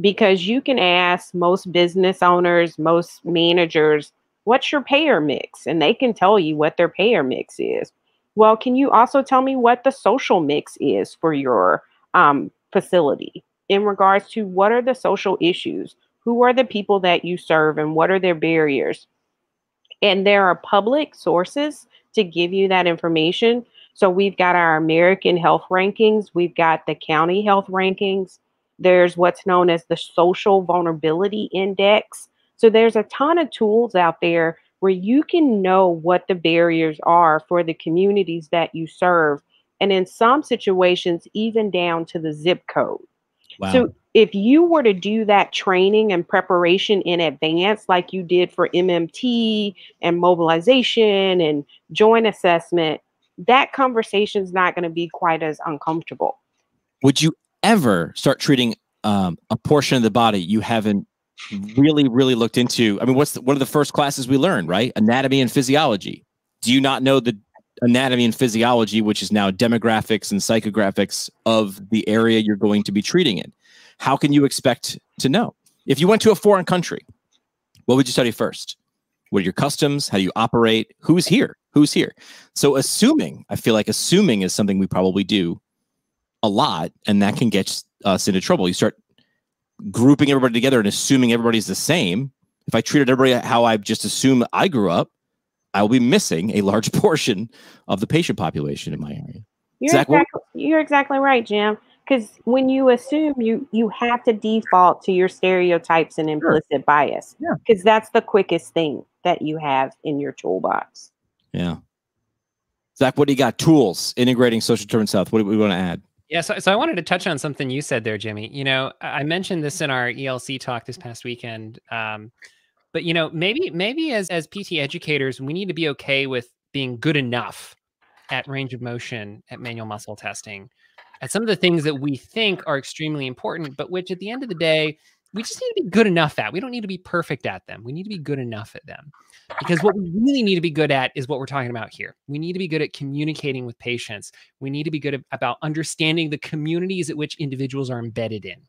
Because you can ask most business owners, most managers, what's your payer mix? And they can tell you what their payer mix is. Well, can you also tell me what the social mix is for your um, facility? in regards to what are the social issues, who are the people that you serve, and what are their barriers. And there are public sources to give you that information. So we've got our American health rankings, we've got the county health rankings, there's what's known as the social vulnerability index. So there's a ton of tools out there where you can know what the barriers are for the communities that you serve. And in some situations, even down to the zip code. Wow. So if you were to do that training and preparation in advance, like you did for MMT and mobilization and joint assessment, that conversation is not going to be quite as uncomfortable. Would you ever start treating um, a portion of the body you haven't really, really looked into? I mean, what's the, one of the first classes we learned, right? Anatomy and physiology. Do you not know the anatomy and physiology, which is now demographics and psychographics of the area you're going to be treating in. How can you expect to know? If you went to a foreign country, what would you study first? What are your customs? How do you operate? Who's here? Who's here? So assuming, I feel like assuming is something we probably do a lot, and that can get us into trouble. You start grouping everybody together and assuming everybody's the same. If I treated everybody how I just assume I grew up, I will be missing a large portion of the patient population in my area. You're Zach, exactly, you're exactly right, Jim. Because when you assume you you have to default to your stereotypes and implicit sure. bias. Yeah. Because that's the quickest thing that you have in your toolbox. Yeah. Zach, what do you got? Tools integrating social determinants of health. What do we want to add? Yeah, so, so I wanted to touch on something you said there, Jimmy. You know, I mentioned this in our ELC talk this past weekend. Um, but you know, maybe maybe as as PT educators, we need to be okay with being good enough at range of motion, at manual muscle testing, at some of the things that we think are extremely important, but which at the end of the day, we just need to be good enough at. We don't need to be perfect at them. We need to be good enough at them. Because what we really need to be good at is what we're talking about here. We need to be good at communicating with patients. We need to be good about understanding the communities at which individuals are embedded in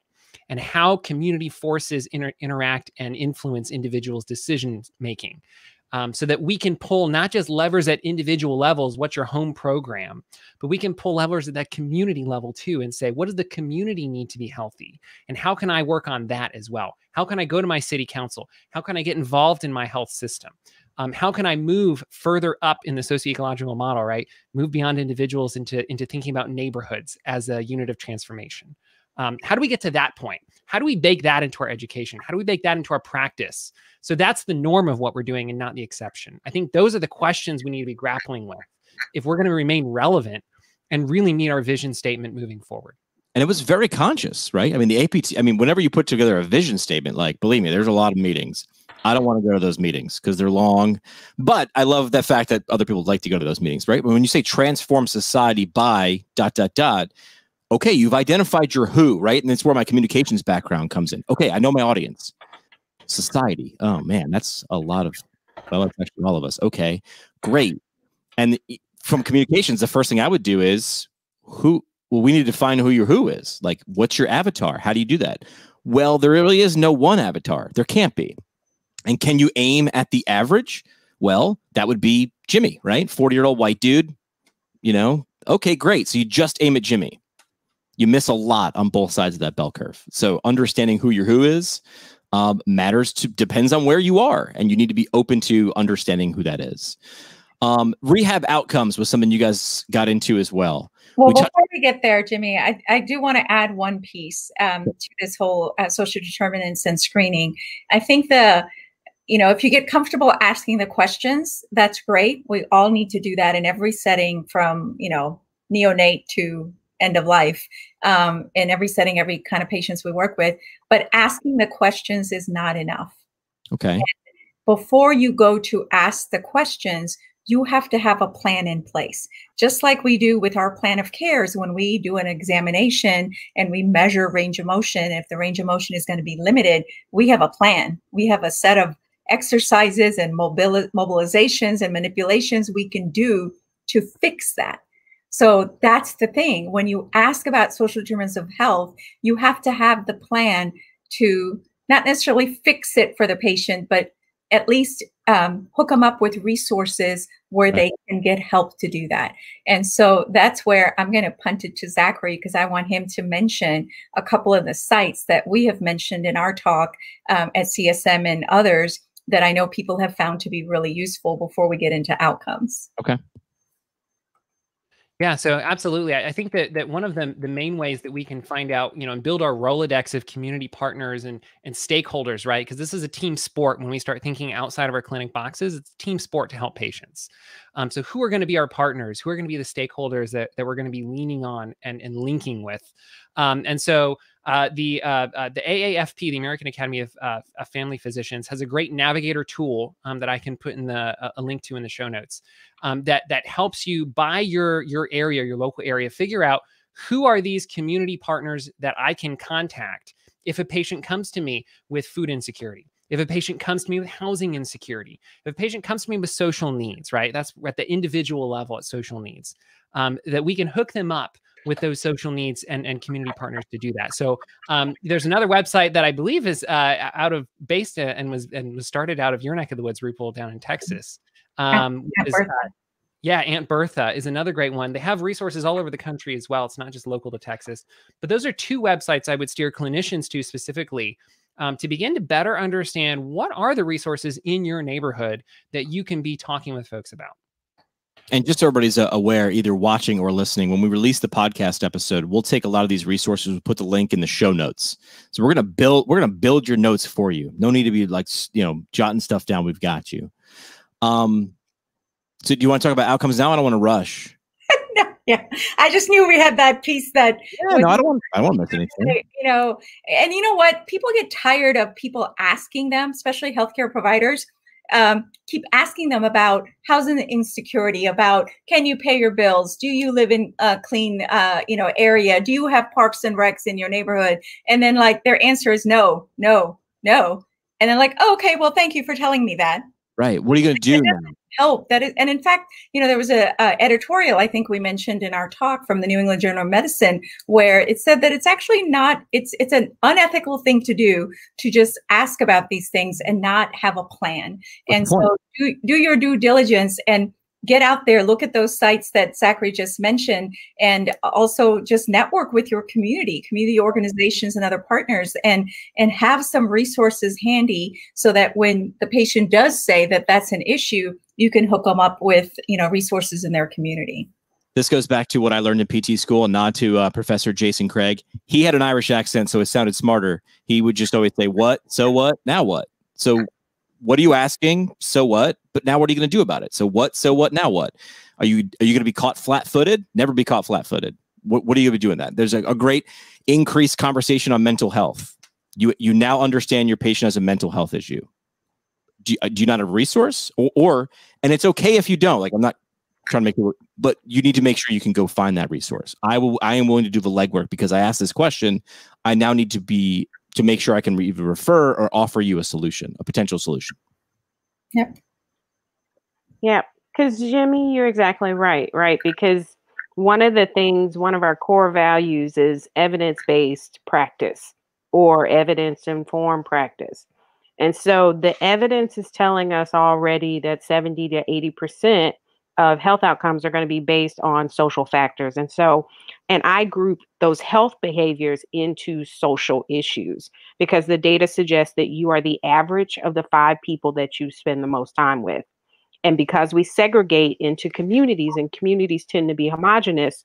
and how community forces inter interact and influence individuals' decision making. Um, so that we can pull not just levers at individual levels, what's your home program, but we can pull levers at that community level too and say, what does the community need to be healthy? And how can I work on that as well? How can I go to my city council? How can I get involved in my health system? Um, how can I move further up in the socio-ecological model, right? Move beyond individuals into, into thinking about neighborhoods as a unit of transformation. Um, how do we get to that point? How do we bake that into our education? How do we bake that into our practice? So that's the norm of what we're doing and not the exception. I think those are the questions we need to be grappling with if we're going to remain relevant and really meet our vision statement moving forward. And it was very conscious, right? I mean, the APT, I mean, whenever you put together a vision statement, like, believe me, there's a lot of meetings. I don't want to go to those meetings because they're long. But I love the fact that other people like to go to those meetings, right? When you say transform society by dot, dot, dot, Okay, you've identified your who, right? And that's where my communications background comes in. Okay, I know my audience. Society. Oh man, that's a lot of well, that's actually all of us. Okay, great. And from communications, the first thing I would do is who well, we need to find who your who is. Like, what's your avatar? How do you do that? Well, there really is no one avatar. There can't be. And can you aim at the average? Well, that would be Jimmy, right? 40 year old white dude. You know, okay, great. So you just aim at Jimmy. You miss a lot on both sides of that bell curve. So understanding who your who is um, matters to depends on where you are, and you need to be open to understanding who that is. Um, rehab outcomes was something you guys got into as well. Well, we before we get there, Jimmy, I, I do want to add one piece um, to this whole uh, social determinants and screening. I think the you know, if you get comfortable asking the questions, that's great. We all need to do that in every setting from, you know, neonate to end of life, um, in every setting, every kind of patients we work with. But asking the questions is not enough. Okay. And before you go to ask the questions, you have to have a plan in place. Just like we do with our plan of cares when we do an examination and we measure range of motion. If the range of motion is going to be limited, we have a plan. We have a set of exercises and mobili- mobilizations and manipulations we can do to fix that. So that's the thing. When you ask about social determinants of health, you have to have the plan to not necessarily fix it for the patient, but at least um, hook them up with resources where they can get help to do that. And so that's where I'm going to punt it to Zachary because I want him to mention a couple of the sites that we have mentioned in our talk um, at CSM and others that I know people have found to be really useful before we get into outcomes. Okay. Yeah, so absolutely. I think that that one of the the main ways that we can find out, you know, and build our Rolodex of community partners and and stakeholders, right? Because this is a team sport when we start thinking outside of our clinic boxes, it's team sport to help patients. Um, so who are going to be our partners? Who are going to be the stakeholders that, that we're going to be leaning on and, and linking with? Um, and so uh, the uh, uh, the AAFP, the American Academy of, uh, of, Family Physicians, has a great navigator tool um, that I can put in the a link to in the show notes um, that that helps you by your your area, your local area, figure out who are these community partners that I can contact if a patient comes to me with food insecurity. If a patient comes to me with housing insecurity, if a patient comes to me with social needs, right? That's at the individual level at social needs, um, that we can hook them up with those social needs and, and community partners to do that. So um, there's another website that I believe is uh, out of based uh, and was and was started out of your neck of the woods, Rupal, down in Texas. Um, Aunt is, uh, yeah, Aunt Bertha is another great one. They have resources all over the country as well. It's not just local to Texas, but those are two websites I would steer clinicians to specifically um, to begin to better understand what are the resources in your neighborhood that you can be talking with folks about. And just so everybody's uh, aware, either watching or listening, when we release the podcast episode, we'll take a lot of these resources. We'll put the link in the show notes. So we're gonna build, we're gonna build your notes for you. No need to be like you know jotting stuff down. We've got you. Um, so do you want to talk about outcomes now? I don't want to rush. no, yeah, I just knew we had that piece that. Yeah, no, I don't want. I won't miss anything. You know, and you know what? People get tired of people asking them, especially healthcare providers um, keep asking them about housing insecurity, about can you pay your bills? Do you live in a clean, uh, you know, area? Do you have parks and recs in your neighborhood? And then like their answer is no, no, no. And then like, oh, okay, well, thank you for telling me that. Right. What are you going to do now? Help that is, and in fact, you know, there was a, editorial I think we mentioned in our talk from the New England Journal of Medicine where it said that it's actually not it's it's an unethical thing to do to just ask about these things and not have a plan. Good and point. so do do your due diligence and get out there, look at those sites that Zachary just mentioned, and also just network with your community, community organizations and other partners, and and have some resources handy so that when the patient does say that that's an issue, you can hook them up with you know resources in their community. This goes back to what I learned in PT school, and nod to uh, Professor Jason Craig. He had an Irish accent, so it sounded smarter. He would just always say, "What? So what? Now what?" So what are you asking? So what? But now what are you going to do about it? So what? So what? Now what? Are you are you going to be caught flat-footed? Never be caught flat-footed. What, what are you going to be doing that? There's a, a great increased conversation on mental health. You you now understand your patient has a mental health issue. Do you, do you not have a resource or, or and it's okay if you don't like i'm not trying to make it work. But you need to make sure you can go find that resource. I will. I am willing to do the legwork because I asked this question. I now need to be to make sure I can refer or offer you a solution, a potential solution. Yep. Yep. Because Jimmy, you're exactly right. Right. Because one of the things, one of our core values is evidence based practice or evidence informed practice. And so the evidence is telling us already that 70 to 80% of health outcomes are going to be based on social factors. And so, and I group those health behaviors into social issues because the data suggests that you are the average of the five people that you spend the most time with. And because we segregate into communities and communities tend to be homogenous,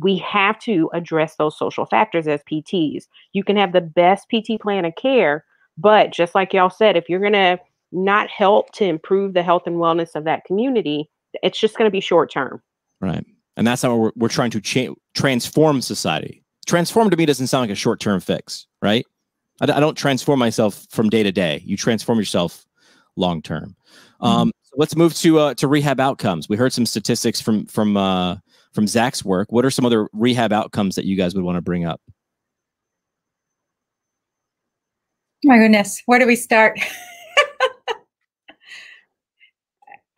we have to address those social factors as PTs. You can have the best PT plan of care, but just like y'all said, if you're going to not help to improve the health and wellness of that community, it's just going to be short term. Right. And that's how we're, we're trying to cha- transform society. Transform to me doesn't sound like a short term fix, right? I, I, don't transform myself from day to day. You transform yourself long term. Mm-hmm. Um, let's move to uh, to rehab outcomes. We heard some statistics from from uh, from Zach's work. What are some other rehab outcomes that you guys would want to bring up? My goodness, where do we start?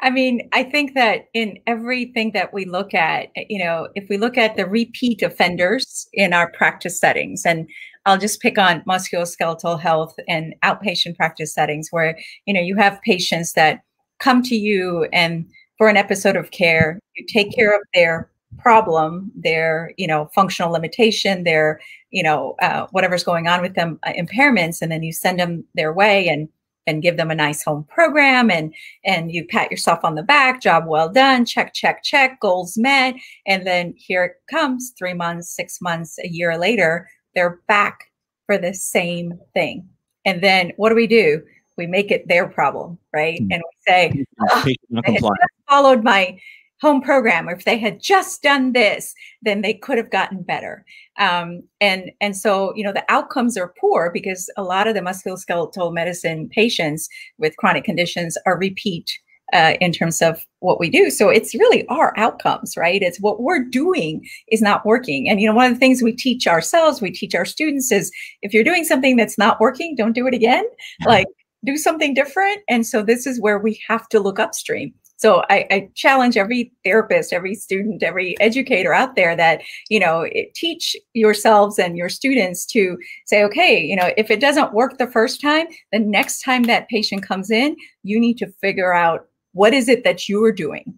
I mean, I think that in everything that we look at, you know, if we look at the repeat offenders in our practice settings, and I'll just pick on musculoskeletal health and outpatient practice settings where, you know, you have patients that come to you and for an episode of care, you take care of their problem, their you know functional limitation, their you know uh, whatever's going on with them uh, impairments, and then you send them their way and and give them a nice home program and and you pat yourself on the back job well done check check check goals met and then here it comes three months six months a year later they're back for the same thing and then what do we do we make it their problem, right? Mm. And we say, oh, they followed my home program, or if they had just done this, then they could have gotten better. Um, and and so you know the outcomes are poor because a lot of the musculoskeletal medicine patients with chronic conditions are repeat uh, in terms of what we do. So it's really our outcomes, right? It's what we're doing is not working. And you know, one of the things we teach ourselves, we teach our students is if you're doing something that's not working, don't do it again. Like do something different. And so this is where we have to look upstream. So I, I, challenge every therapist, every student, every educator out there that, you know, eh, teach yourselves and your students to say, okay, you know, if it doesn't work the first time, the next time that patient comes in, you need to figure out what is it that you're doing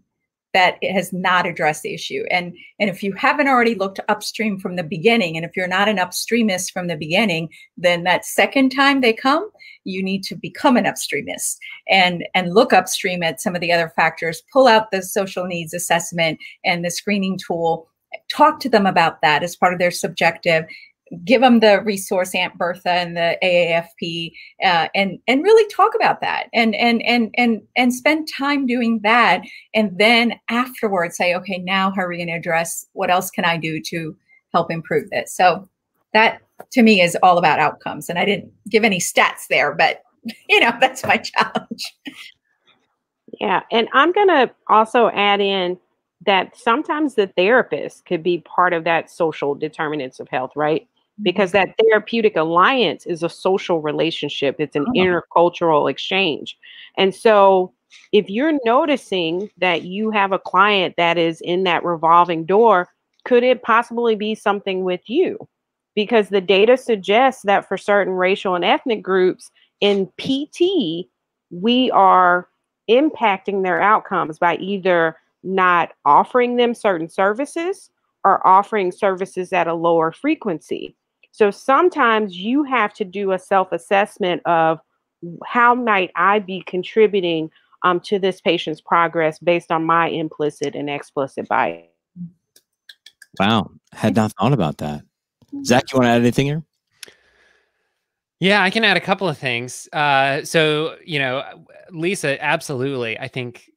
that it has not addressed the issue. And, and if you haven't already looked upstream from the beginning, and if you're not an upstreamist from the beginning, then that second time they come, you need to become an upstreamist and, and look upstream at some of the other factors, pull out the social needs assessment and the screening tool, talk to them about that as part of their subjective give them the resource Aunt Bertha and the AAFP, uh, and and really talk about that, and and and and and spend time doing that, and then afterwards say, okay, now how are we going to address what else can I do to help improve this? So that to me is all about outcomes, and I didn't give any stats there, but you know that's my challenge. Yeah, and I'm going to also add in that sometimes the therapist could be part of that social determinants of health, right? Mm-hmm. because that therapeutic alliance is a social relationship. It's an oh. intercultural exchange. And so if you're noticing that you have a client that is in that revolving door could it possibly be something with you? Because the data suggests that for certain racial and ethnic groups in pt we are impacting their outcomes by either not offering them certain services or offering services at a lower frequency so sometimes you have to do a self assessment of how might I be contributing um, to this patient's progress based on my implicit and explicit bias. Wow, had not thought about that. Zach, you want to add anything here? Yeah, I can add a couple of things. Uh, so, you know, Lisa, absolutely. I think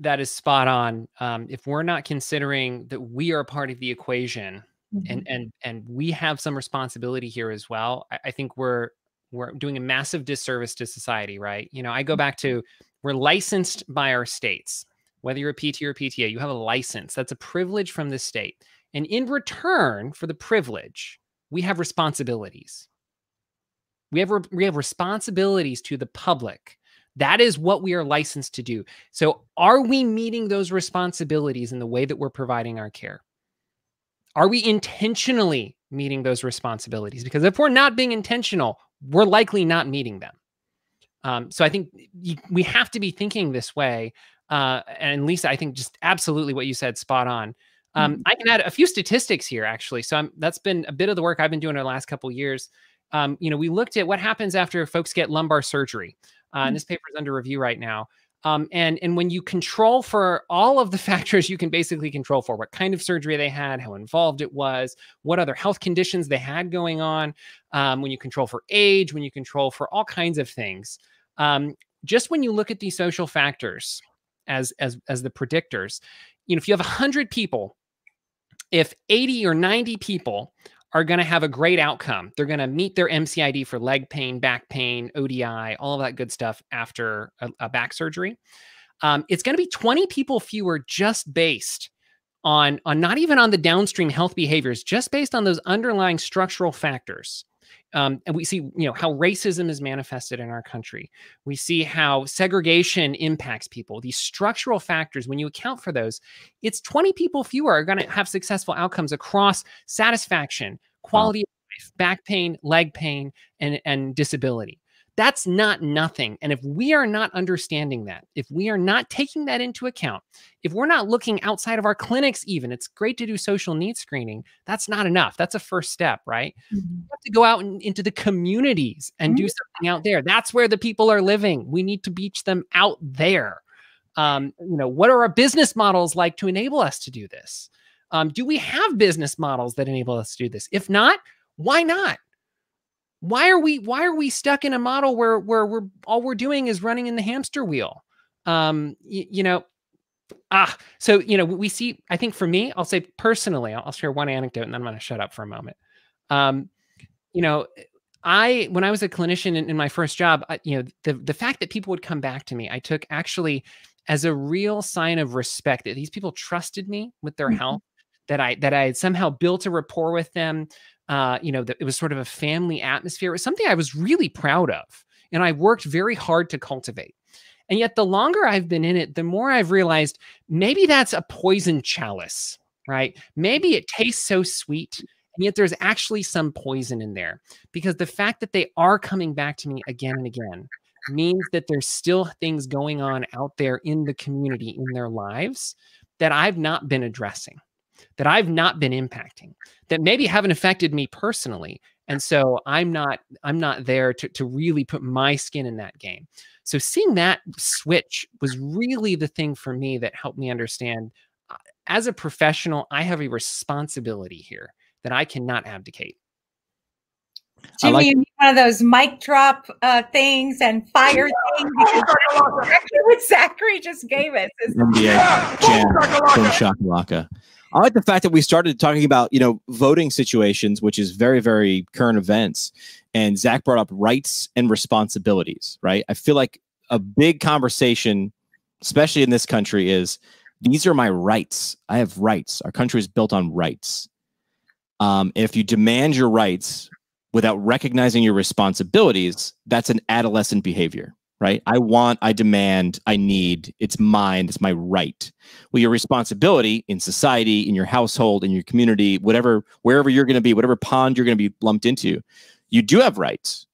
that is spot on. Um, if we're not considering that we are part of the equation, mm-hmm. and and and we have some responsibility here as well. I, I, think we're we're doing a massive disservice to society, right? You know, I go back mm-hmm. to we're licensed by our states. whether you're a PT or a PTA, you have a license. That's a privilege from the state. And in return for the privilege, we have responsibilities. We have, we have responsibilities to the public. That is what we are licensed to do. So, are we meeting those responsibilities in the way that we're providing our care? Are we intentionally meeting those responsibilities? Because if we're not being intentional, we're likely not meeting them. Um, so I think we have to be thinking this way. Uh, and Lisa, I think just absolutely what you said, spot on. Um, mm-hmm. I can add a few statistics here, actually. So I'm, that's been a bit of the work I've been doing in the last couple years. Um, you know, we looked at what happens after folks get lumbar surgery. Uh, mm-hmm. And this paper is under review right now. Um, and and when you control for all of the factors you can basically control for what kind of surgery they had, how involved it was, what other health conditions they had going on, um, when you control for age, when you control for all kinds of things, um, just when you look at these social factors as as as the predictors, you know, if you have hundred people, if eighty or ninety people are going to have a great outcome. They're going to meet their MCID for leg pain, back pain, ODI, all of that good stuff after a, a back surgery. Um, it's going to be 20 people fewer just based on, on not even on the downstream health behaviors, just based on those underlying structural factors. Um, and we see, you know, how racism is manifested in our country. We see how segregation impacts people. These structural factors, when you account for those, it's 20 people fewer are going to have successful outcomes across satisfaction, quality wow. of life, back pain, leg pain, and, and disability. That's not nothing. And if we are not understanding that, if we are not taking that into account, if we're not looking outside of our clinics, even, it's great to do social needs screening. That's not enough. That's a first step, right? Mm-hmm. We have to go out in, into the communities and mm-hmm. do something out there. That's where the people are living. We need to beach them out there. Um, you know, what are our business models like to enable us to do this? Um, do we have business models that enable us to do this? If not, why not? Why are we why are we stuck in a model where where we're all we're doing is running in the hamster wheel um y- you know ah so you know we see i think for me i'll say personally i'll, I'll share one anecdote and then i'm going to shut up for a moment um you know i when i was a clinician in, in my first job I, you know the the fact that people would come back to me i took actually as a real sign of respect that these people trusted me with their mm-hmm. health that i that i had somehow built a rapport with them uh, you know, that it was sort of a family atmosphere. It was something I was really proud of. And I worked very hard to cultivate. And yet, the longer I've been in it, the more I've realized maybe that's a poison chalice, right? Maybe it tastes so sweet, and yet there's actually some poison in there because the fact that they are coming back to me again and again means that there's still things going on out there in the community in their lives that I've not been addressing that I've not been impacting, that maybe haven't affected me personally. And so I'm not I'm not there to, to really put my skin in that game. So seeing that switch was really the thing for me that helped me understand uh, as a professional, I have a responsibility here that I cannot abdicate. Jimmy, like- you need one of those mic drop uh, things and fire things. Actually, what Zachary just gave us is NBA jam, boom shakalaka. I like the fact that we started talking about, you know, voting situations, which is very, very current events. And Zach brought up rights and responsibilities, right? I feel like a big conversation, especially in this country, is these are my rights. I have rights. Our country is built on rights. Um, if you demand your rights without recognizing your responsibilities, that's an adolescent behavior right? I want, I demand, I need, it's mine, it's my right. Well, your responsibility in society, in your household, in your community, whatever, wherever you're going to be, whatever pond you're going to be lumped into, you do have rights.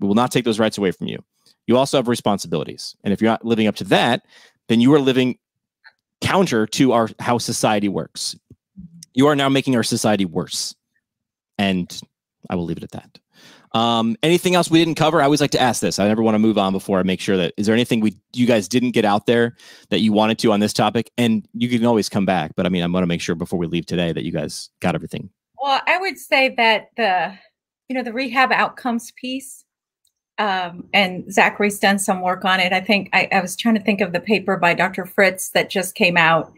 We will not take those rights away from you. You also have responsibilities. And if you're not living up to that, then you are living counter to our how society works. You are now making our society worse. And I will leave it at that. Um, anything else we didn't cover? I always like to ask this. I never want to move on before I make sure that is there anything we you guys didn't get out there that you wanted to on this topic? And you can always come back, but I mean, I want to make sure before we leave today that you guys got everything. Well, I would say that the you know the rehab outcomes piece, um, and Zachary's done some work on it. I think I, I was trying to think of the paper by Dr. Fritz that just came out.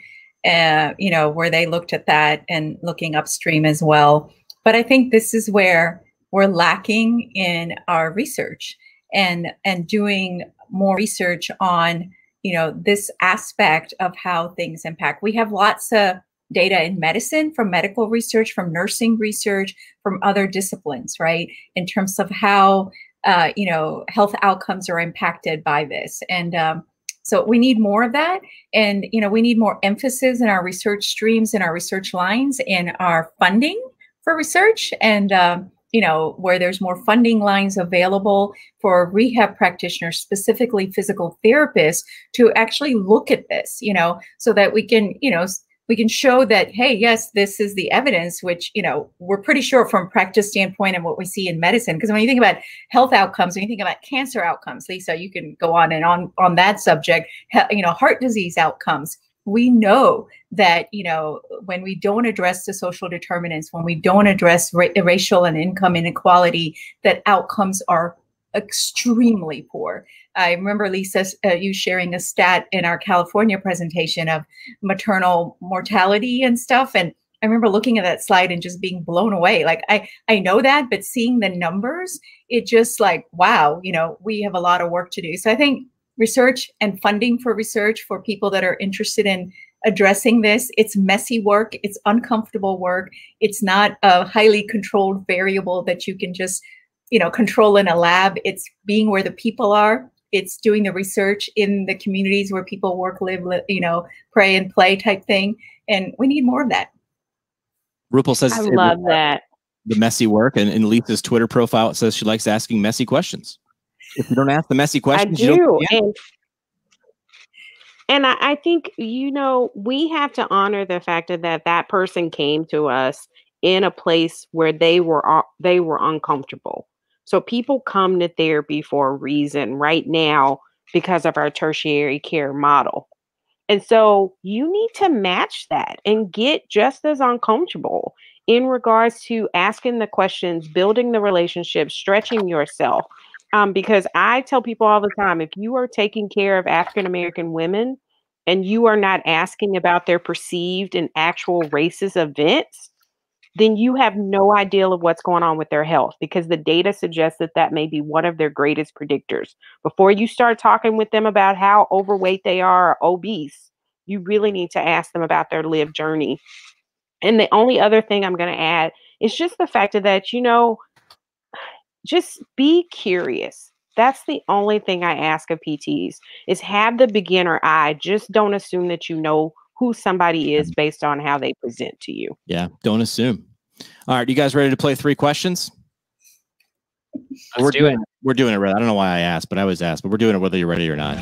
Uh, you know, where they looked at that and looking upstream as well. But I think this is where we're lacking in our research and and doing more research on you know this aspect of how things impact. We have lots of data in medicine from medical research, from nursing research, from other disciplines, right? In terms of how uh, you know health outcomes are impacted by this, and um, so we need more of that, and you know we need more emphasis in our research streams, in our research lines, in our funding for research, and um, you know, where there's more funding lines available for rehab practitioners, specifically physical therapists, to actually look at this, you know, so that we can, you know, we can show that, hey, yes, this is the evidence, which, you know, we're pretty sure from practice standpoint and what we see in medicine. Because when you think about health outcomes, when you think about cancer outcomes, Lisa, you can go on and on on that subject, you know, heart disease outcomes we know that you know when we don't address the social determinants when we don't address ra- racial and income inequality that outcomes are extremely poor. I remember lisa uh, you sharing a stat in our california presentation of maternal mortality and stuff and i remember looking at that slide and just being blown away. Like i i know that but seeing the numbers it just like wow you know we have a lot of work to do. So i think research and funding for research for people that are interested in addressing this. It's messy work, it's uncomfortable work. It's not a highly controlled variable that you can just, you know, control in a lab. It's being where the people are. It's doing the research in the communities where people work, live, you know, pray and play type thing. And we need more of that. Rupal says, I love that. The messy work. And in Lisa's Twitter profile, it says she likes asking messy questions if you don't ask the messy questions, I do. and and I, I think you know we have to honor the fact that that person came to us in a place where they were they were uncomfortable. So people come to therapy for a reason right now because of our tertiary care model. And so you need to match that and get just as uncomfortable in regards to asking the questions, building the relationship, stretching yourself, um, because I tell people all the time if you are taking care of African American women and you are not asking about their perceived and actual racist events, then you have no idea of what's going on with their health because the data suggests that that may be one of their greatest predictors. Before you start talking with them about how overweight they are or obese, you really need to ask them about their lived journey. And the only other thing I'm going to add is just the fact that, you know, just be curious. That's the only thing I ask of PTs is have the beginner eye. Just don't assume that you know who somebody is mm-hmm. based on how they present to you. Yeah, don't assume. All right, you guys ready to play three questions? Let's we're do doing it. We're doing it. I don't know why I asked, but I was asked. But we're doing it whether you're ready or not.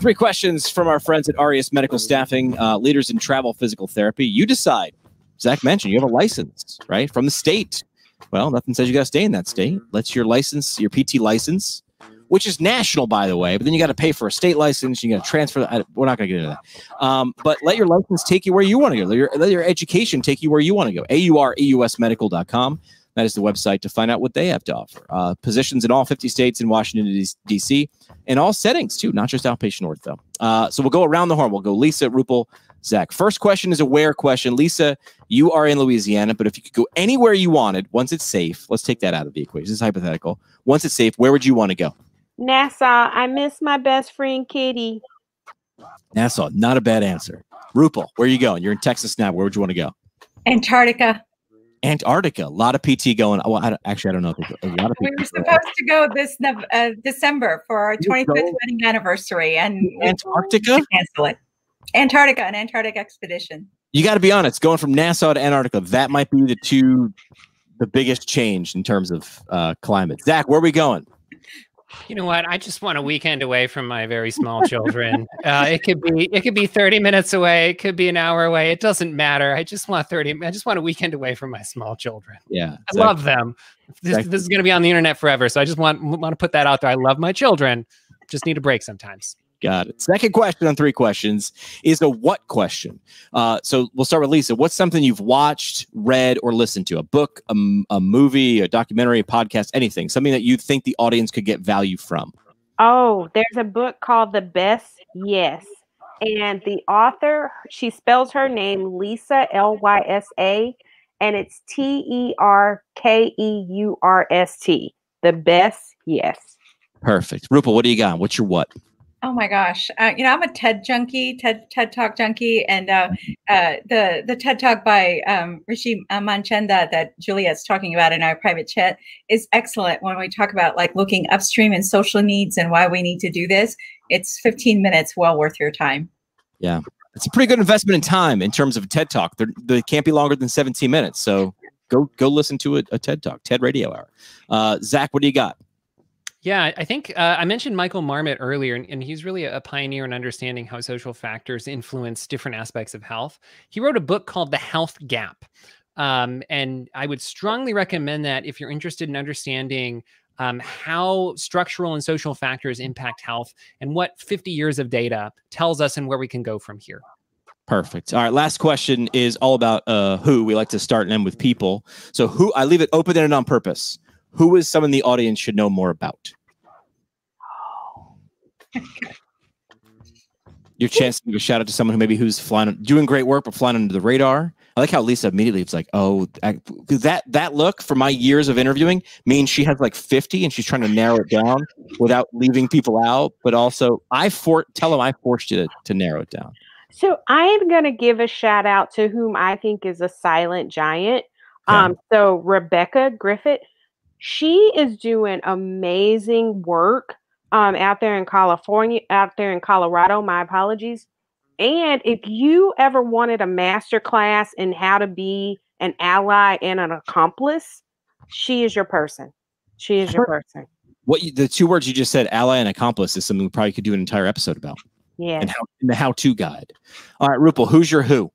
Three questions from our friends at Aureus Medical Staffing, uh, leaders in travel physical therapy. You decide. Zach mentioned you have a license, right, from the state. Well, nothing says you got to stay in that state. Let's your license, your PT license, which is national, by the way, but then you got to pay for a state license. You got to transfer. I, we're not going to get into that. Um, but let your license take you where you want to go. Let your, let your education take you where you want to go. AUREUSmedical.com. That is the website to find out what they have to offer. Uh, positions in all 50 states in Washington, D.C., and all settings, too, not just outpatient ortho. Uh, so we'll go around the horn. We'll go Lisa, Rupal, Zach. First question is a where question. Lisa, you are in Louisiana, but if you could go anywhere you wanted, once it's safe, let's take that out of the equation. This is hypothetical. Once it's safe, where would you want to go? Nassau. I miss my best friend Kitty. Nassau, not a bad answer. Rupal, where are you going? You're in Texas now. Where would you want to go? Antarctica. Antarctica. A lot of PT going. Well, I actually, I don't know. a lot of we were supposed to go this uh, December for our 25th wedding anniversary, and Antarctica. Cancel it. Antarctica, an Antarctic expedition. You got to be honest. Going from Nassau to Antarctica, that might be the two, the biggest change in terms of uh, climate. Zach, where are we going? You know what? I just want a weekend away from my very small children. uh, it could be it could be 30 minutes away. It could be an hour away. It doesn't matter. I just want 30. I just want a weekend away from my small children. Yeah, exactly. I love them. This, exactly. this is going to be on the internet forever. So I just want want to put that out there. I love my children. Just need a break sometimes. Got it. Second question on three questions is a what question. Uh, so we'll start with Lisa. What's something you've watched, read, or listened to? A book, a, a movie, a documentary, a podcast, anything. Something that you think the audience could get value from. Oh, there's a book called The Best Yes. And the author, she spells her name Lisa, L Y S A. and it's T E R K E U R S T. The best, yes. Perfect. Rupa, what do you got? What's your what? Oh my gosh! Uh, you know, I'm a TED junkie, TED TED Talk junkie, and uh, uh, the the TED Talk by um, Rishi Manchanda that Juliet's talking about in our private chat is excellent. When we talk about like looking upstream in social needs and why we need to do this, it's 15 minutes, well worth your time. Yeah, it's a pretty good investment in time in terms of a TED Talk. They're, they can't be longer than 17 minutes, so go go listen to a, a TED Talk, TED Radio Hour. Uh, Zach, what do you got? Yeah, I think uh, I mentioned Michael Marmot earlier, and, and he's really a, pioneer in understanding how social factors influence different aspects of health. He wrote a book called The Health Gap. Um, and I would strongly recommend that if you're interested in understanding um, how structural and social factors impact health and what 50 years of data tells us and where we can go from here. Perfect. All right. Last question is all about uh, who. We like to start and end with people. So, who I leave it open ended on purpose who is someone the audience should know more about? Your chance to give a shout out to someone who maybe who's flying, doing great work, but flying under the radar. I like how Lisa immediately was like, "Oh, I, that that look for my years of interviewing means she has like 50 and she's trying to narrow it down without leaving people out." But also, I for tell them I forced you to, to narrow it down. So I am going to give a shout out to whom I think is a silent giant. Okay. Um, so Rebecca Griffith, she is doing amazing work um, out there in California, out there in Colorado. My apologies. And if you ever wanted a master class in how to be an ally and an accomplice, she is your person. She is your person. What you, the two words you just said, ally and accomplice, is something we probably could do an entire episode about. Yeah. And how in the how-to guide. All right, Rupal, who's your who?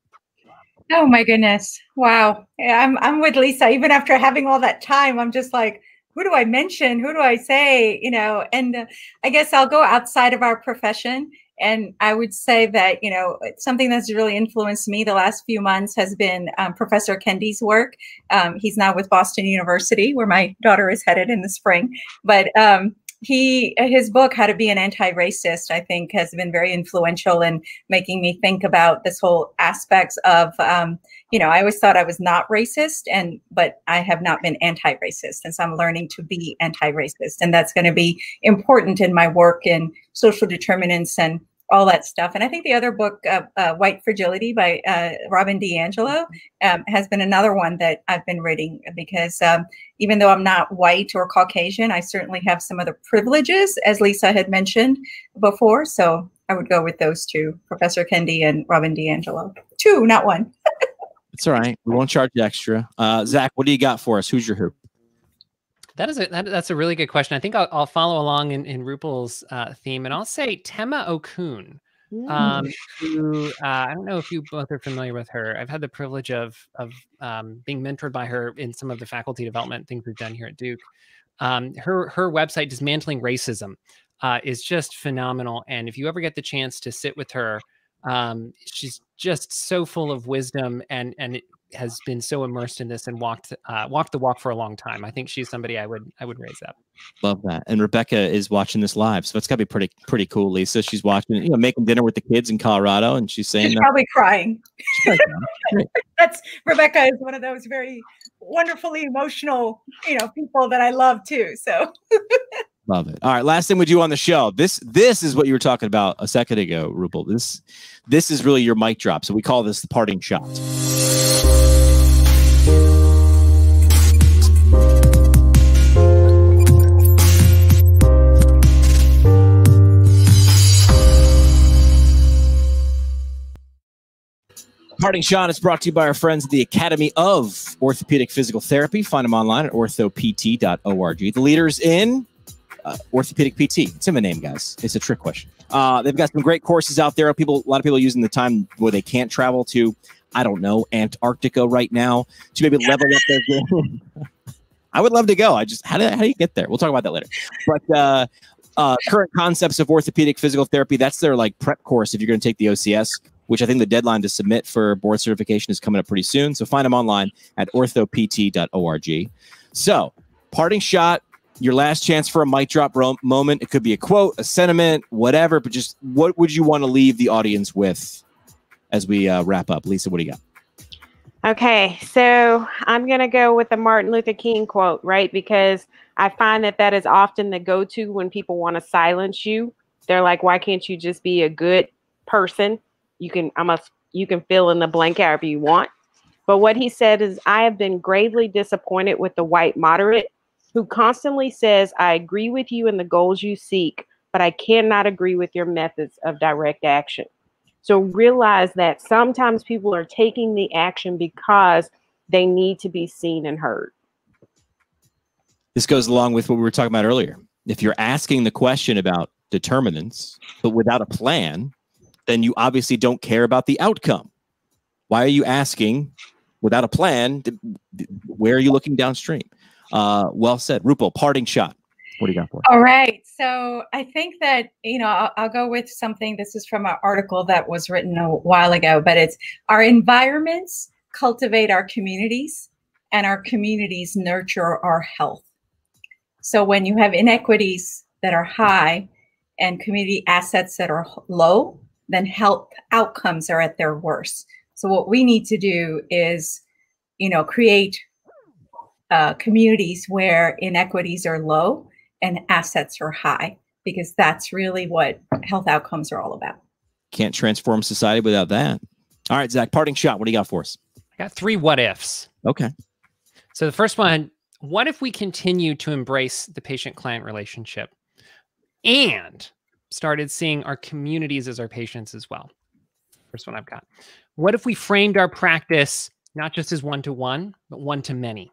Oh my goodness. Wow. I'm I'm with Lisa. Even after having all that time, I'm just like, who do I mention? Who do I say? You know, and uh, I guess I'll go outside of our profession. And I would say that, you know, something that's really influenced me the last few months has been um, Professor Kendi's work. Um, he's now with Boston University, where my daughter is headed in the spring. But um, he his book how to be an anti-racist i think has been very influential in making me think about this whole aspects of um, you know i always thought i was not racist and but i have not been anti-racist and so i'm learning to be anti-racist. And that's going to be important in my work in social determinants and all that stuff. And I think the other book, uh, uh, White Fragility by uh, Robin DiAngelo, um, has been another one that I've been reading because um, even though I'm not white or Caucasian, I certainly have some of the privileges, as Lisa had mentioned before. So I would go with those two, Professor Kendi and Robin DiAngelo. Two, not one. it's all right. We won't charge you extra. Uh, Zach, what do you got for us? Who's your who? That is a that, that's a really good question. I think I'll, I'll follow along in, in Rupal's uh, theme, and I'll say Tema Okun. Um, who uh, I don't know if you both are familiar with her. I've had the privilege of of um, being mentored by her in some of the faculty development things we've done here at Duke. Um, her her website, Dismantling Racism, uh, is just phenomenal. And if you ever get the chance to sit with her, um, she's just so full of wisdom and and has been so immersed in this and walked uh, walked the walk for a long time. I think she's somebody I would I would raise up. Love that. And Rebecca is watching this live, so it's got to be pretty pretty cool. Lisa, she's watching, you know, making dinner with the kids in Colorado, and she's saying, she's probably crying. That's Rebecca is one of those very wonderfully emotional, you know, people that I love too. So. Love it. All right, last thing we do on the show. This this is what you were talking about a second ago, Rupal. This this is really your mic drop. So we call this the parting shot. Parting Shot is brought to you by our friends at the Academy of Orthopedic Physical Therapy. Find them online at orthopt.org. The leaders in uh, orthopedic PT. It's in the name, guys. It's a trick question. Uh, they've got some great courses out there. People, a lot of people using the time where they can't travel to, I don't know, Antarctica right now to maybe level up their game. I would love to go. I just how do how do you get there? We'll talk about that later. But uh, uh, current concepts of orthopedic physical therapy. That's their like prep course if you're going to take the OCS which I think the deadline to submit for board certification is coming up pretty soon. So find them online at orthopt.org. So, parting shot, your last chance for a mic drop ro- moment. It could be a quote, a sentiment, whatever, but just what would you want to leave the audience with as we uh, wrap up? Lisa, what do you got? Okay, so I'm going to go with the Martin Luther King quote, right? Because I find that that is often the go to when people want to silence you. They're like, why can't you just be a good person? You can, I must, you can fill in the blank however you want. But what he said is, I have been gravely disappointed with the white moderate who constantly says, I agree with you in the goals you seek, but I cannot agree with your methods of direct action. So realize that sometimes people are taking the action because they need to be seen and heard. This goes along with what we were talking about earlier. If you're asking the question about determinants, but without a plan, then you obviously don't care about the outcome. Why are you asking without a plan? Where are you looking downstream? Uh, well said. Rupal, parting shot. What do you got for? us? All right. So I think that, you know, I'll, I'll, go with something. This is from an article that was written a while ago, but it's our environments cultivate our communities and our communities nurture our health. So when you have inequities that are high and community assets that are low, then health outcomes are at their worst. So what we need to do is, you know, create uh, communities where inequities are low and assets are high because that's really what health outcomes are all about. Can't transform society without that. All right, Zach, parting shot. What do you got for us? I got three what ifs. Okay. So the first one what if we continue to embrace the patient client relationship and started seeing our communities as our patients as well? First one I've got. What if we framed our practice not just as one to one, but one to many?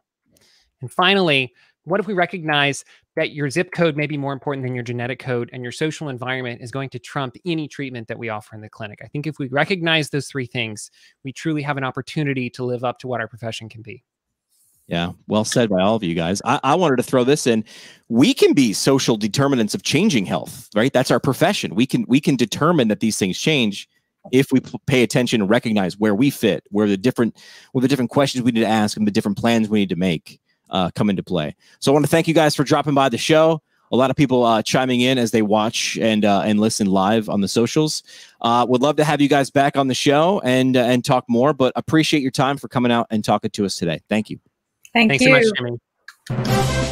And finally, what if we recognize that your zip code may be more important than your genetic code and your social environment is going to trump any treatment that we offer in the clinic? I think if we recognize those three things, we truly have an opportunity to live up to what our profession can be. Yeah, well said by all of you guys. I, I, wanted to throw this in. We can be social determinants of changing health, right? That's our profession. We can we can determine that these things change if we pay attention and recognize where we fit, where the different where the different questions we need to ask and the different plans we need to make uh, come into play. So I want to thank you guys for dropping by the show. A lot of people uh, chiming in as they watch and uh, and listen live on the socials. Uh, would love to have you guys back on the show and uh, and talk more. But appreciate your time for coming out and talking to us today. Thank you. Thank Thanks you. so much, Jimmy.